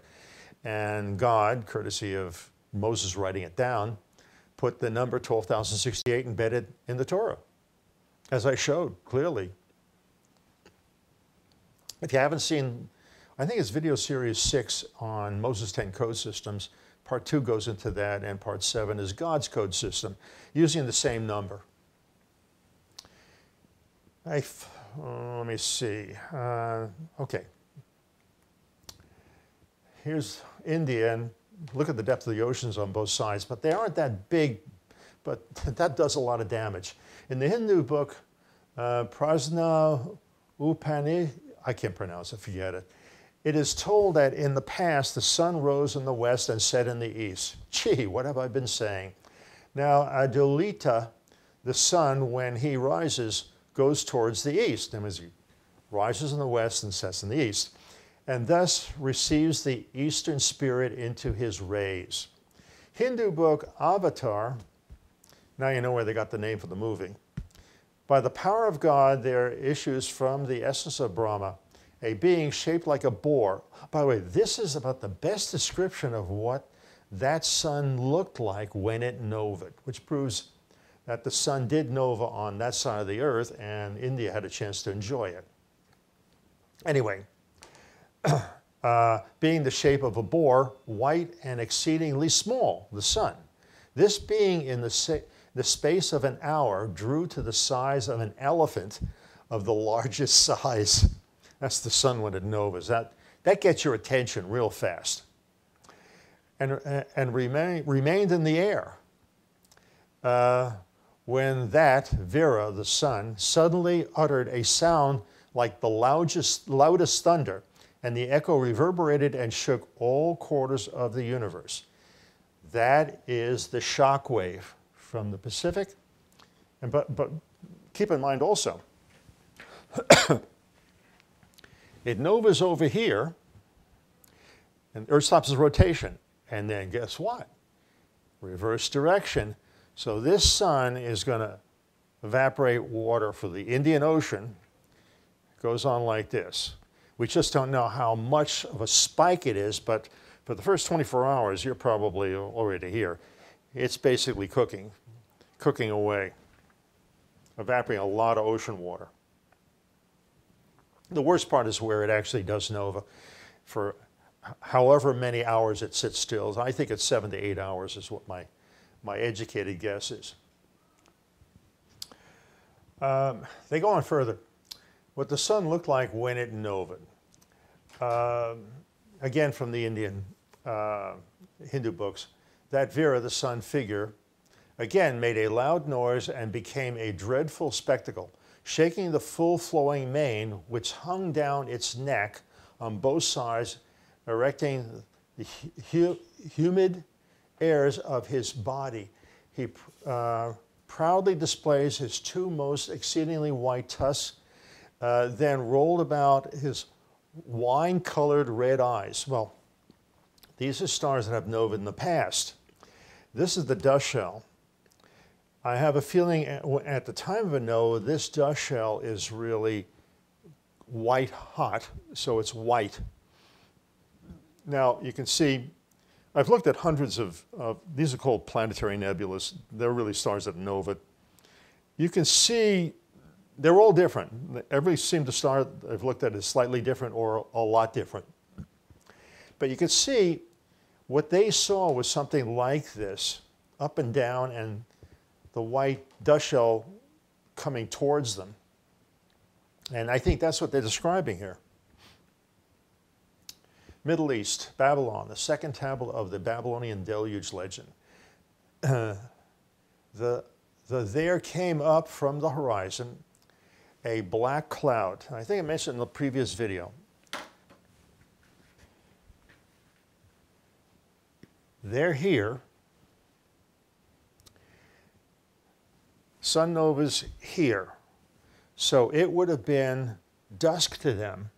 A: And God, courtesy of Moses writing it down, put the number 12,068 embedded in the Torah, as I showed clearly. If you haven't seen I think it's video series six on Moses 10 code systems. Part two goes into that, and part seven is God's code system, using the same number. I, uh, let me see. Uh, okay. Here's India, and look at the depth of the oceans on both sides, but they aren't that big, but that does a lot of damage. In the Hindu book, uh, Prajna Upani, I can't pronounce it, forget it. It is told that in the past the sun rose in the west and set in the east. Gee, what have I been saying? Now, Adulita, the sun, when he rises, goes towards the east. And as he rises in the west and sets in the east, and thus receives the eastern spirit into his rays. Hindu book Avatar Now you know where they got the name for the movie. By the power of God, there issues from the essence of Brahma a being shaped like a boar. By the way, this is about the best description of what that sun looked like when it novaed, which proves that the sun did nova on that side of the earth and India had a chance to enjoy it. Anyway, uh, being the shape of a boar, white and exceedingly small, the sun. This being in the, the space of an hour drew to the size of an elephant of the largest size. That's the sun when it novas. That, that gets your attention real fast. And, and remain, remained in the air. Uh, when that, Vera, the sun, suddenly uttered a sound like the loudest, loudest thunder, and the echo reverberated and shook all quarters of the universe. That is the shock wave from the Pacific. And but, but keep in mind also, it novas over here, and Earth stops its rotation. And then guess what? Reverse direction. So this sun is going to evaporate water for the Indian Ocean. It goes on like this. We just don't know how much of a spike it is, but for the first 24 hours, you're probably already here. It's basically cooking, cooking away, evaporating a lot of ocean water. The worst part is where it actually does nova. For however many hours it sits still, I think it's seven to eight hours is what my, my educated guess is. Um, they go on further. What the sun looked like when it novaed. Uh, again, from the Indian uh, Hindu books, that Vera the sun figure, again made a loud noise and became a dreadful spectacle shaking the full flowing mane which hung down its neck on both sides, erecting the hu humid airs of his body. He uh, proudly displays his two most exceedingly white tusks, uh, then rolled about his wine colored red eyes. Well, these are stars that have novaed in the past. This is the dust shell. I have a feeling at the time of a nova, this dust shell is really white hot, so it's white. Now you can see, I've looked at hundreds of, these are called planetary nebulas. They're really stars that nova. You can see they're all different. Every seemed star I've looked at is slightly different or a lot different. But you can see what they saw was something like this, up and down and the white dust shell coming towards them. And I think that's what they're describing here. Middle East, Babylon, the second tablet of the Babylonian deluge legend. Uh, the, the there came up from the horizon a black cloud. I think I mentioned in the previous video. They're here sun novas here. So it would have been dusk to them.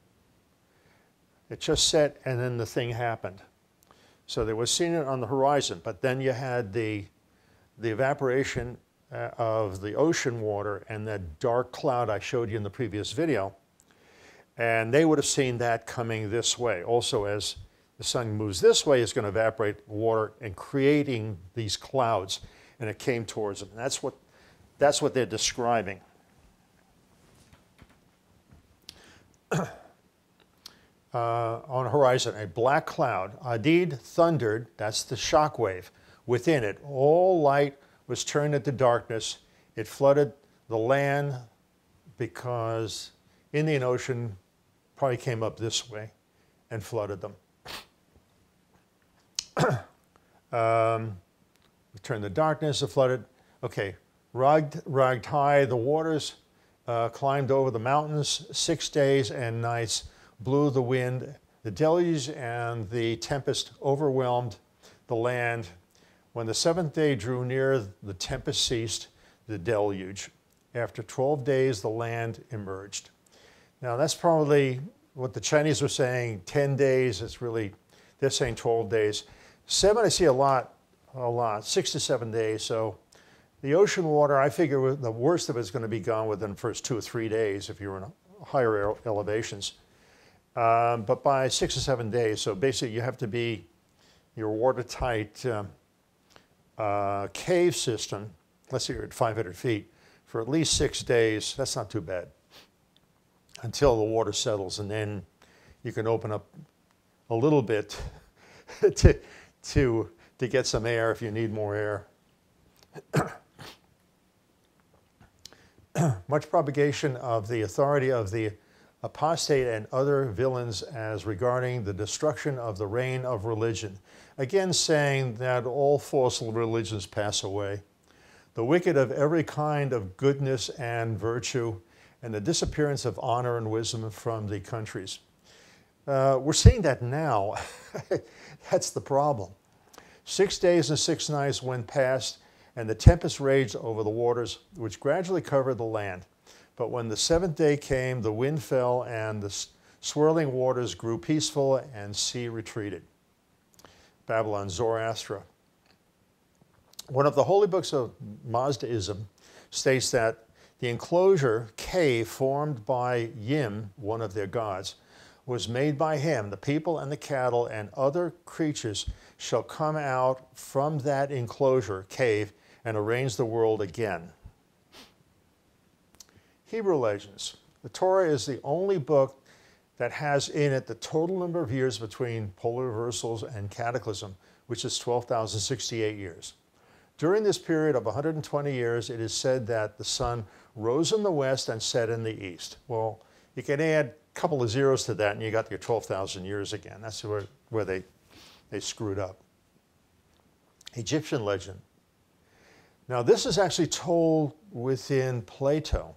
A: It just set and then the thing happened. So they were seeing it on the horizon, but then you had the, the evaporation uh, of the ocean water and that dark cloud I showed you in the previous video. And they would have seen that coming this way. Also, as the sun moves this way, it's going to evaporate water and creating these clouds. And it came towards them. And that's what that's what they're describing. uh, on horizon, a black cloud. Adad thundered, that's the shock wave. Within it, all light was turned into darkness. It flooded the land because Indian Ocean probably came up this way and flooded them. um, turned the darkness, it flooded. Okay, Rugged, rugged high, the waters uh, climbed over the mountains six days and nights, blew the wind. The deluge and the tempest overwhelmed the land. When the seventh day drew near, the tempest ceased, the deluge. After 12 days, the land emerged. Now, that's probably what the Chinese were saying 10 days. It's really, they're saying 12 days. Seven, I see a lot, a lot, six to seven days. So The ocean water, I figure the worst of it's going to be gone within the first two or three days if you're in higher elevations. Um, but by six or seven days, so basically you have to be your watertight um, uh, cave system, let's say you're at 500 feet, for at least six days. That's not too bad until the water settles, and then you can open up a little bit to, to, to get some air if you need more air. Much propagation of the authority of the apostate and other villains as regarding the destruction of the reign of religion. Again, saying that all false religions pass away. The wicked of every kind of goodness and virtue, and the disappearance of honor and wisdom from the countries. Uh, we're seeing that now. That's the problem. Six days and six nights went past, and the tempest raged over the waters, which gradually covered the land. But when the seventh day came, the wind fell, and the swirling waters grew peaceful, and sea retreated. Babylon, Zoroaster. One of the holy books of Mazdaism states that the enclosure cave formed by Yim, one of their gods, was made by him, the people and the cattle and other creatures shall come out from that enclosure, cave, and arrange the world again. Hebrew legends. The Torah is the only book that has in it the total number of years between polar reversals and cataclysm, which is 12,068 years. During this period of 120 years, it is said that the sun rose in the west and set in the east. Well, you can add a couple of zeros to that and you got your 12,000 years again. That's where, where they, they screwed up. Egyptian legend. Now, this is actually told within Plato.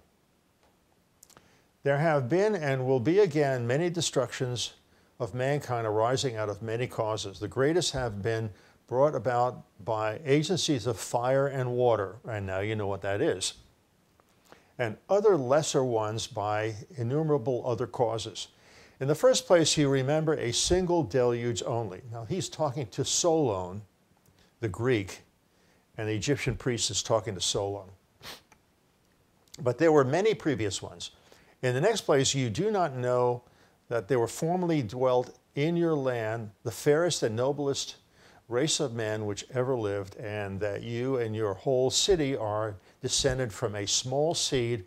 A: There have been and will be again many destructions of mankind arising out of many causes. The greatest have been brought about by agencies of fire and water, and now you know what that is and other lesser ones by innumerable other causes. In the first place, you remember a single deluge only. Now, he's talking to Solon, the Greek, and the Egyptian priest is talking to Solon. But there were many previous ones. In the next place, you do not know that there were formerly dwelt in your land the fairest and noblest race of men which ever lived, and that you and your whole city are descended from a small seed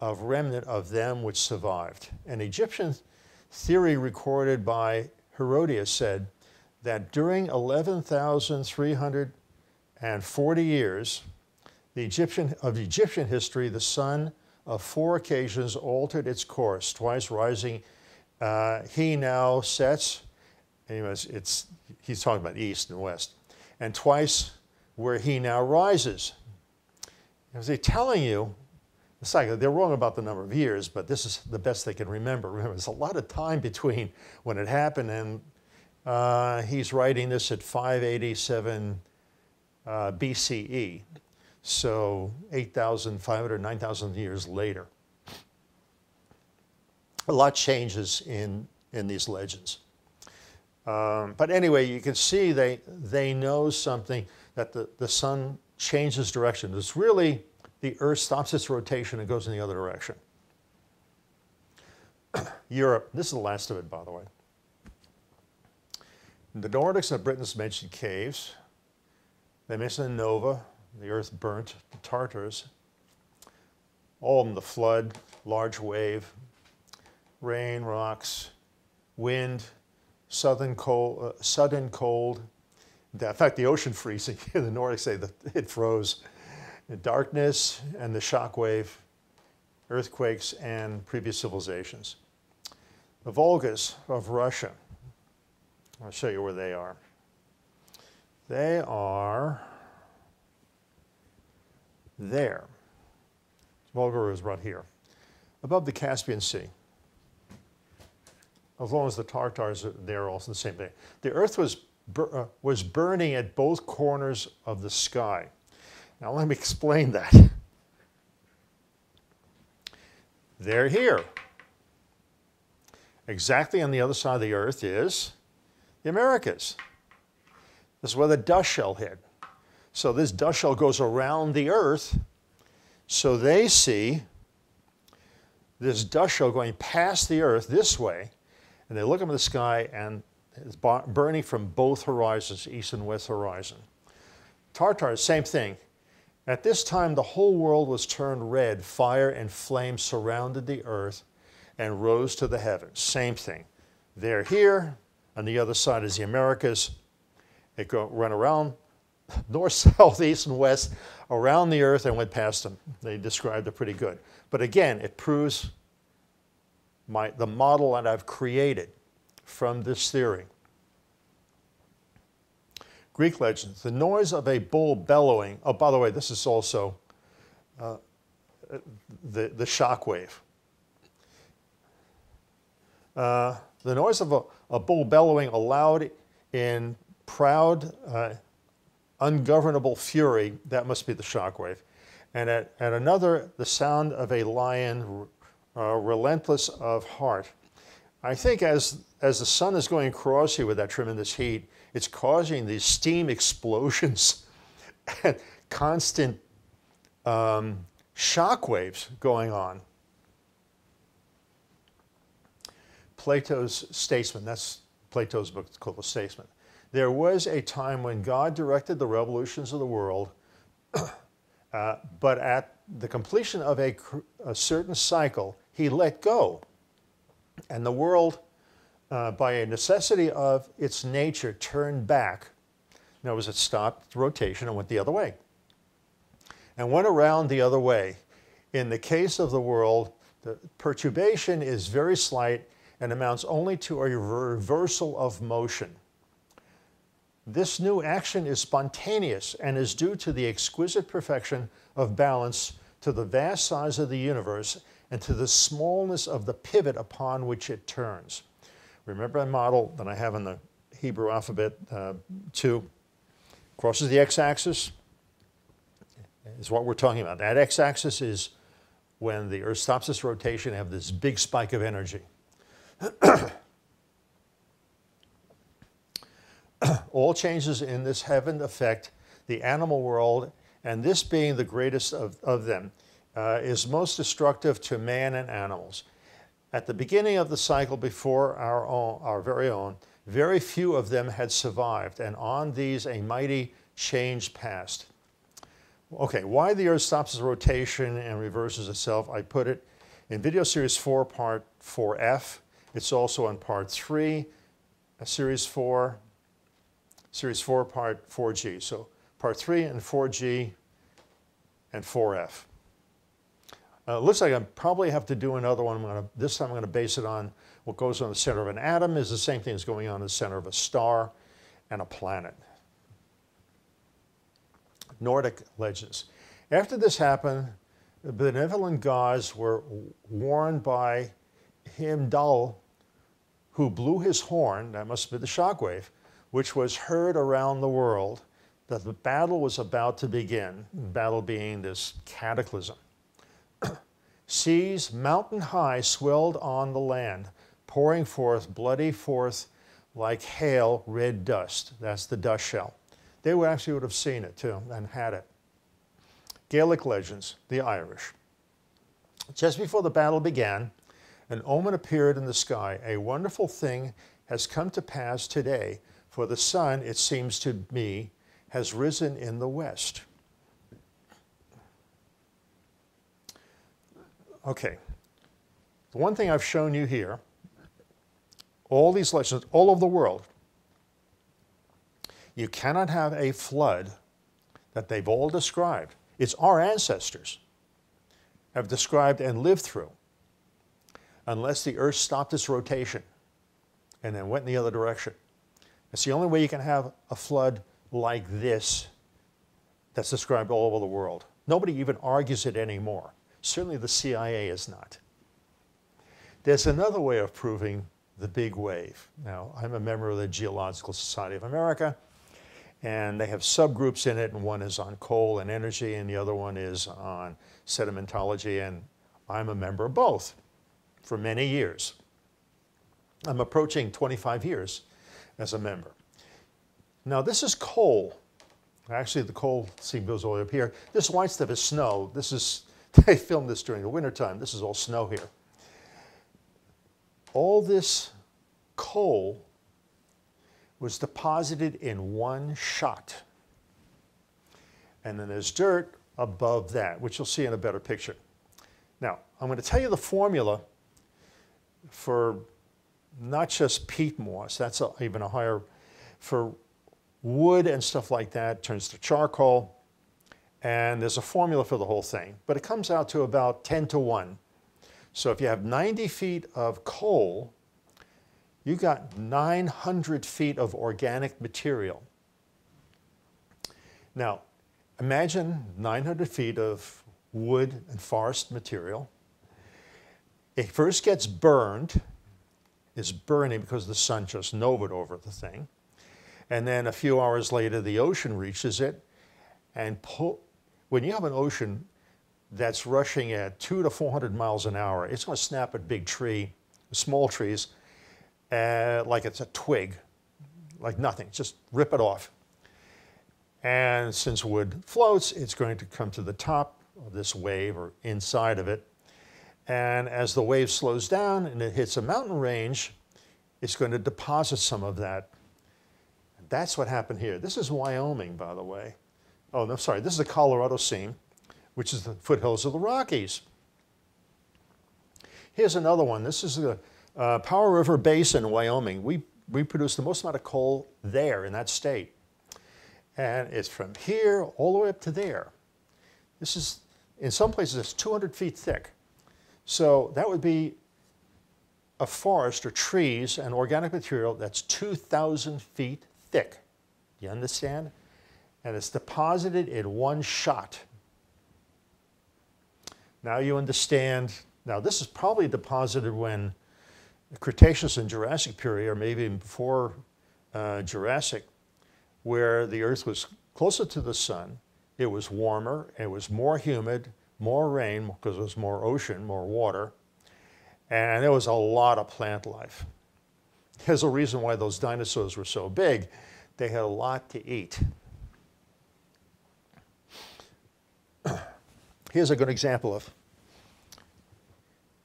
A: of remnant of them which survived. An Egyptian theory recorded by Herodotus said that during 11,340 years the Egyptian, of Egyptian history, the sun of four occasions altered its course, twice rising. Uh, he now sets, anyways, it's, he's talking about east and west, and twice where he now rises. Because they're telling you, it's like they're wrong about the number of years, but this is the best they can remember. Remember, there's a lot of time between when it happened, and uh, he's writing this at 587 uh, BCE, so 8,500, 9,000 years later. A lot changes in, in these legends. Um, but anyway, you can see they, they know something that the, the sun changes direction. It's really the Earth stops its rotation and goes in the other direction. Europe, this is the last of it, by the way. The Nordics and the Britons mentioned caves. They mentioned the Nova, the Earth burnt, the Tartars. All of them, the flood, large wave, rain, rocks, wind, southern cold, uh, sudden cold, in fact, the ocean freezing. the Nordics say that it froze. The darkness and the shockwave, earthquakes, and previous civilizations. The Volgas of Russia. I'll show you where they are. They are there. Volga is right here, above the Caspian Sea. As long as the Tartars are there, also the same thing. The Earth was uh, was burning at both corners of the sky. Now let me explain that. They're here. Exactly on the other side of the earth is the Americas. This is where the dust shell hit. So this dust shell goes around the Earth. So they see this dust shell going past the Earth this way, and they look up in the sky and it's burning from both horizons, east and west horizon. Tartar, same thing. At this time, the whole world was turned red. Fire and flame surrounded the earth and rose to the heavens. Same thing. They're here. On the other side is the Americas. It go, run around north, south, east, and west around the earth and went past them. They described it pretty good. But again, it proves my, the model that I've created from this theory. Greek legends, the noise of a bull bellowing. Oh, by the way, this is also uh, the, the shock wave. Uh, the noise of a, a, bull bellowing aloud in proud, uh, ungovernable fury, that must be the shock wave. And at, at another, the sound of a lion uh, relentless of heart. I think as, as the sun is going across here with that tremendous heat, it's causing these steam explosions and constant um, shock waves going on. Plato's Statesman, that's Plato's book called The Statesman. There was a time when God directed the revolutions of the world, uh, but at the completion of a, a certain cycle, he let go. And the world uh, by a necessity of its nature, turned back. Words, it stopped rotation and went the other way. And went around the other way. In the case of the world, the perturbation is very slight and amounts only to a reversal of motion. This new action is spontaneous and is due to the exquisite perfection of balance, to the vast size of the universe, and to the smallness of the pivot upon which it turns. Remember my model that I have in the Hebrew alphabet uh, 2? Crosses the x-axis is what we're talking about. That x-axis is when the Earth stops its rotation, have this big spike of energy. All changes in this heaven affect the animal world, and this being the greatest of, of them, uh, is most destructive to man and animals. At the beginning of the cycle before our, own, our very own, very few of them had survived, and on these a mighty change passed. Okay, why the Earth stops its rotation and reverses itself, I put it in video series 4, part 4F. It's also on part 3, uh, series 4, series 4, part 4G. So part 3 and 4G and 4F. Uh, looks like I probably have to do another one. Gonna, this time I'm going to base it on what goes on the center of an atom is the same thing as going on in the center of a star and a planet. Nordic legends. After this happened, the benevolent gods were warned by Heimdall, who blew his horn, that must be the shockwave, which was heard around the world, that the battle was about to begin, battle being this cataclysm. Seas mountain high swelled on the land, pouring forth bloody forth like hail red dust. That's the dust shell. They would actually would have seen it too and had it. Gaelic legends, the Irish. Just before the battle began, an omen appeared in the sky. A wonderful thing has come to pass today, for the sun, it seems to me, has risen in the west. Okay. The one thing I've shown you here, all these legends, all over the world, you cannot have a flood that they've all described. It's our ancestors have described and lived through unless the earth stopped its rotation and then went in the other direction. It's the only way you can have a flood like this that's described all over the world. Nobody even argues it anymore. Certainly the CIA is not. There's another way of proving the big wave. Now, I'm a member of the Geological Society of America, and they have subgroups in it, and one is on coal and energy, and the other one is on sedimentology, and I'm a member of both for many years. I'm approaching 25 years as a member. Now, this is coal. Actually, the coal seam goes all the way up here. This white stuff is snow. This is, they filmed this during the wintertime. This is all snow here. All this coal was deposited in one shot. And then there's dirt above that, which you'll see in a better picture. Now, I'm going to tell you the formula for not just peat moss, that's a, even a higher, for wood and stuff like that turns to charcoal. And there's a formula for the whole thing, but it comes out to about 10 to 1. So if you have 90 feet of coal, you got 900 feet of organic material. Now, imagine 900 feet of wood and forest material. It first gets burned, It's burning because the sun just novaed over the thing. And then a few hours later, the ocean reaches it. And when you have an ocean that's rushing at two to 400 miles an hour, it's going to snap a big tree, small trees, uh, like it's a twig, like nothing, just rip it off. And since wood floats, it's going to come to the top of this wave or inside of it. And as the wave slows down and it hits a mountain range, it's going to deposit some of that. That's what happened here. This is Wyoming, by the way. Oh, no, sorry. This is the Colorado seam, which is the foothills of the Rockies. Here's another one. This is the uh, Powder River Basin, Wyoming. We, we produce the most amount of coal there in that state. And it's from here all the way up to there. This is, in some places, it's 200 feet thick. So that would be a forest or trees and organic material that's 2,000 feet thick. Do you understand? And it's deposited in one shot. Now you understand, now this is probably deposited when Cretaceous and Jurassic period, or maybe even before uh, Jurassic, where the Earth was closer to the sun, it was warmer, it was more humid, more rain because it was more ocean, more water, and there was a lot of plant life. There's a reason why those dinosaurs were so big. They had a lot to eat. Here's a good example of,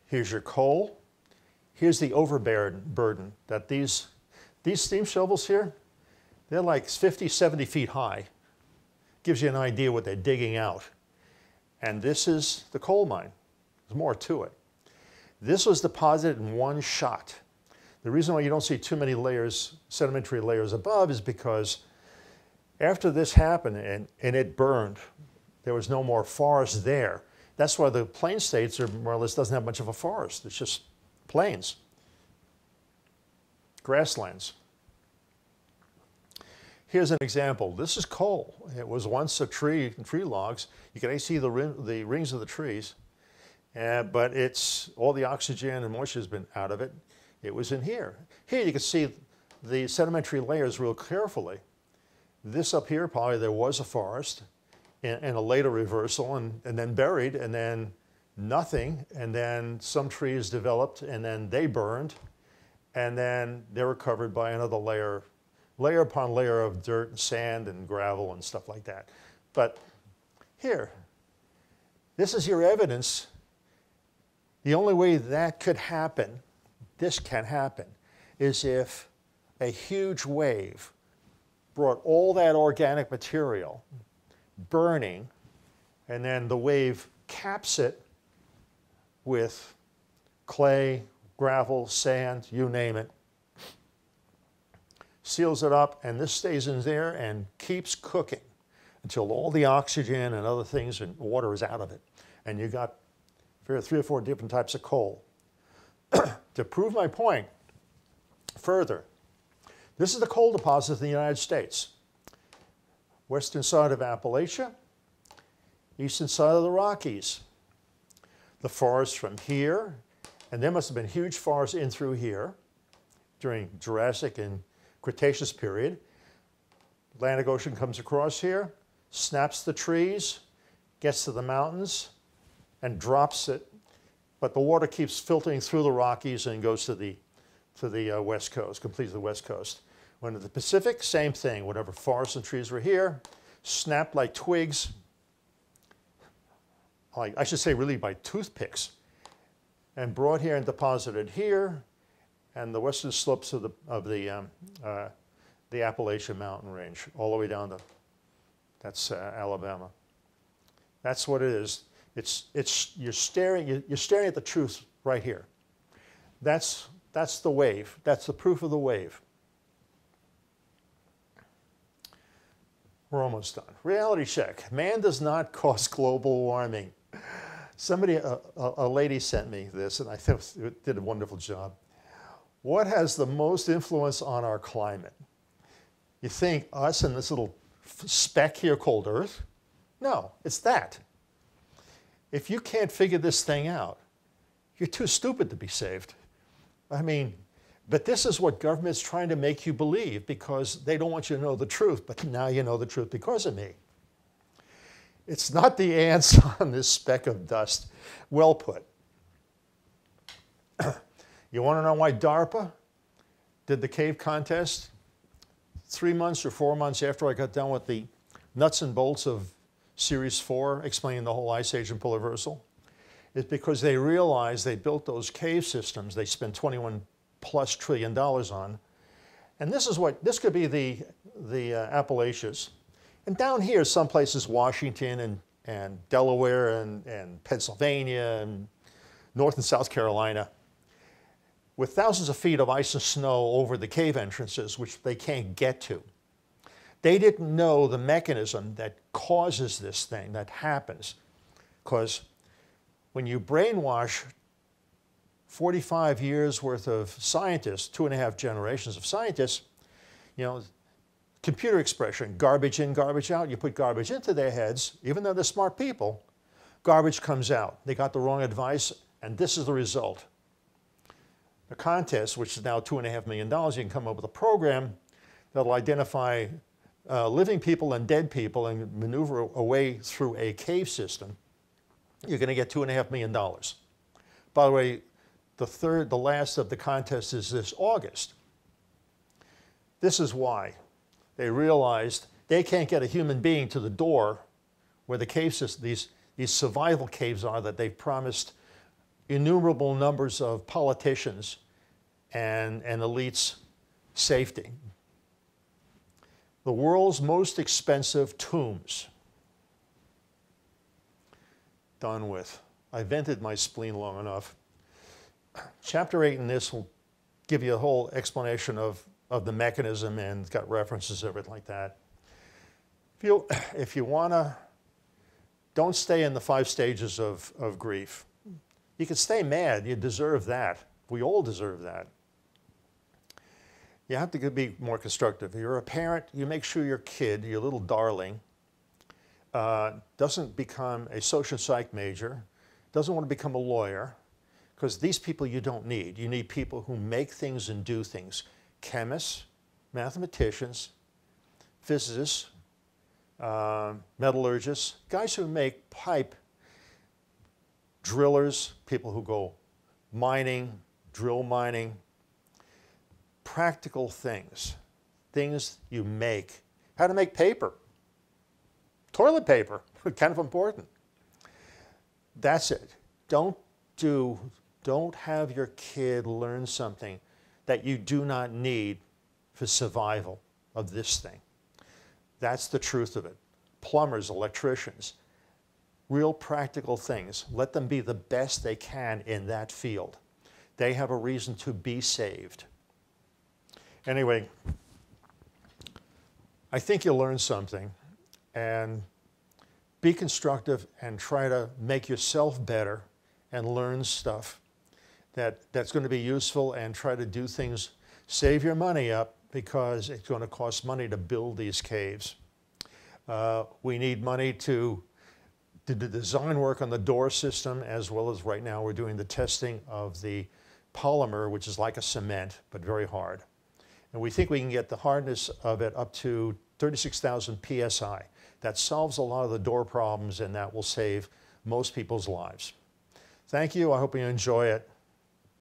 A: here's your coal, here's the overburden that these, these steam shovels here, they're like 50, 70 feet high. Gives you an idea what they're digging out. And this is the coal mine. There's more to it. This was deposited in one shot. The reason why you don't see too many layers, sedimentary layers above is because after this happened and, and it burned, there was no more forest there. That's why the plain states are more or less doesn't have much of a forest. It's just plains, grasslands. Here's an example. This is coal. It was once a tree, tree logs. You can see the, the rings of the trees, uh, but it's all the oxygen and moisture has been out of it. It was in here. Here you can see the sedimentary layers real carefully. This up here, probably there was a forest and, and a later reversal and, and then buried and then nothing. And then some trees developed and then they burned and then they were covered by another layer layer upon layer of dirt and sand and gravel and stuff like that. But here, this is your evidence. The only way that could happen, this can happen, is if a huge wave brought all that organic material burning, and then the wave caps it with clay, gravel, sand, you name it, seals it up, and this stays in there and keeps cooking until all the oxygen and other things and water is out of it. And you got three or four different types of coal. to prove my point further, this is the coal deposit in the United States. Western side of Appalachia, eastern side of the Rockies. The forests from here, and there must have been huge forests in through here during Jurassic and Cretaceous period. Atlantic Ocean comes across here, snaps the trees, gets to the mountains, and drops it. But the water keeps filtering through the Rockies and goes to the, to the uh, west coast, completes the west coast. When the Pacific, same thing. Whatever forests and trees were here, snapped like twigs, like I should say really by toothpicks, and brought here and deposited here, and the western slopes of the, of the, um, uh, the Appalachian Mountain Range, all the way down to, that's uh, Alabama. That's what it is. It's, it's, you're, staring, you're staring at the truth right here. That's, that's the wave. That's the proof of the wave. We're almost done. Reality check. Man does not cause global warming. Somebody, a, a, lady sent me this, and I thought it did a wonderful job. What has the most influence on our climate? You think us and this little speck here called Earth? No, it's that. If you can't figure this thing out, you're too stupid to be saved. I mean, but this is what government's trying to make you believe because they don't want you to know the truth, but now you know the truth because of me. It's not the ants on this speck of dust. Well put. you want to know why DARPA did the cave contest? Three months or four months after I got done with the nuts and bolts of Series 4, explaining the whole ice age and polar is because they realized they built those cave systems they spent 21 plus trillion dollars on. And this is what, this could be the, the uh, Appalachians. And down here, some places, Washington and, and Delaware and, and Pennsylvania and North and South Carolina, with thousands of feet of ice and snow over the cave entrances, which they can't get to. They didn't know the mechanism that causes this thing, that happens. Because when you brainwash 45 years worth of scientists, two and a half generations of scientists, you know, computer expression, garbage in, garbage out. You put garbage into their heads, even though they're smart people, garbage comes out. They got the wrong advice, and this is the result. The contest, which is now two and a half million dollars, you can come up with a program that'll identify uh, living people and dead people and maneuver a way through a cave system. You're going to get two and a half million dollars. By the way, the third, the last of the contest is this August. This is why they realized they can't get a human being to the door where the cave system, these, these survival caves are that they've promised innumerable numbers of politicians and, and elites safety. The world's most expensive tombs. Done with. I vented my spleen long enough chapter 8 in this will give you a whole explanation of, of the mechanism and it's got references, everything like that. If you, if you want to, don't stay in the five stages of, of grief. You can stay mad, you deserve that. We all deserve that. You have to be more constructive. If you're a parent, you make sure your kid, your little darling, uh, doesn't become a social psych major, doesn't want to become a lawyer, because these people you don't need. You need people who make things and do things. Chemists, mathematicians, physicists, uh, metallurgists, guys who make pipe, drillers, people who go mining, drill mining, practical things, things you make. How to make paper, toilet paper, kind of important. That's it. Don't do don't have your kid learn something that you do not need for survival of this thing. That's the truth of it. Plumbers, electricians, real practical things. Let them be the best they can in that field. They have a reason to be saved. Anyway, I think you'll learn something and be constructive and try to make yourself better and learn stuff that, that's going to be useful and try to do things, save your money up because it's going to cost money to build these caves. Uh, we need money to do the design work on the door system as well as right now we're doing the testing of the polymer, which is like a cement, but very hard. And we think we can get the hardness of it up to 36,000 PSI. That solves a lot of the door problems and that will save most people's lives. Thank you. I hope you enjoy it.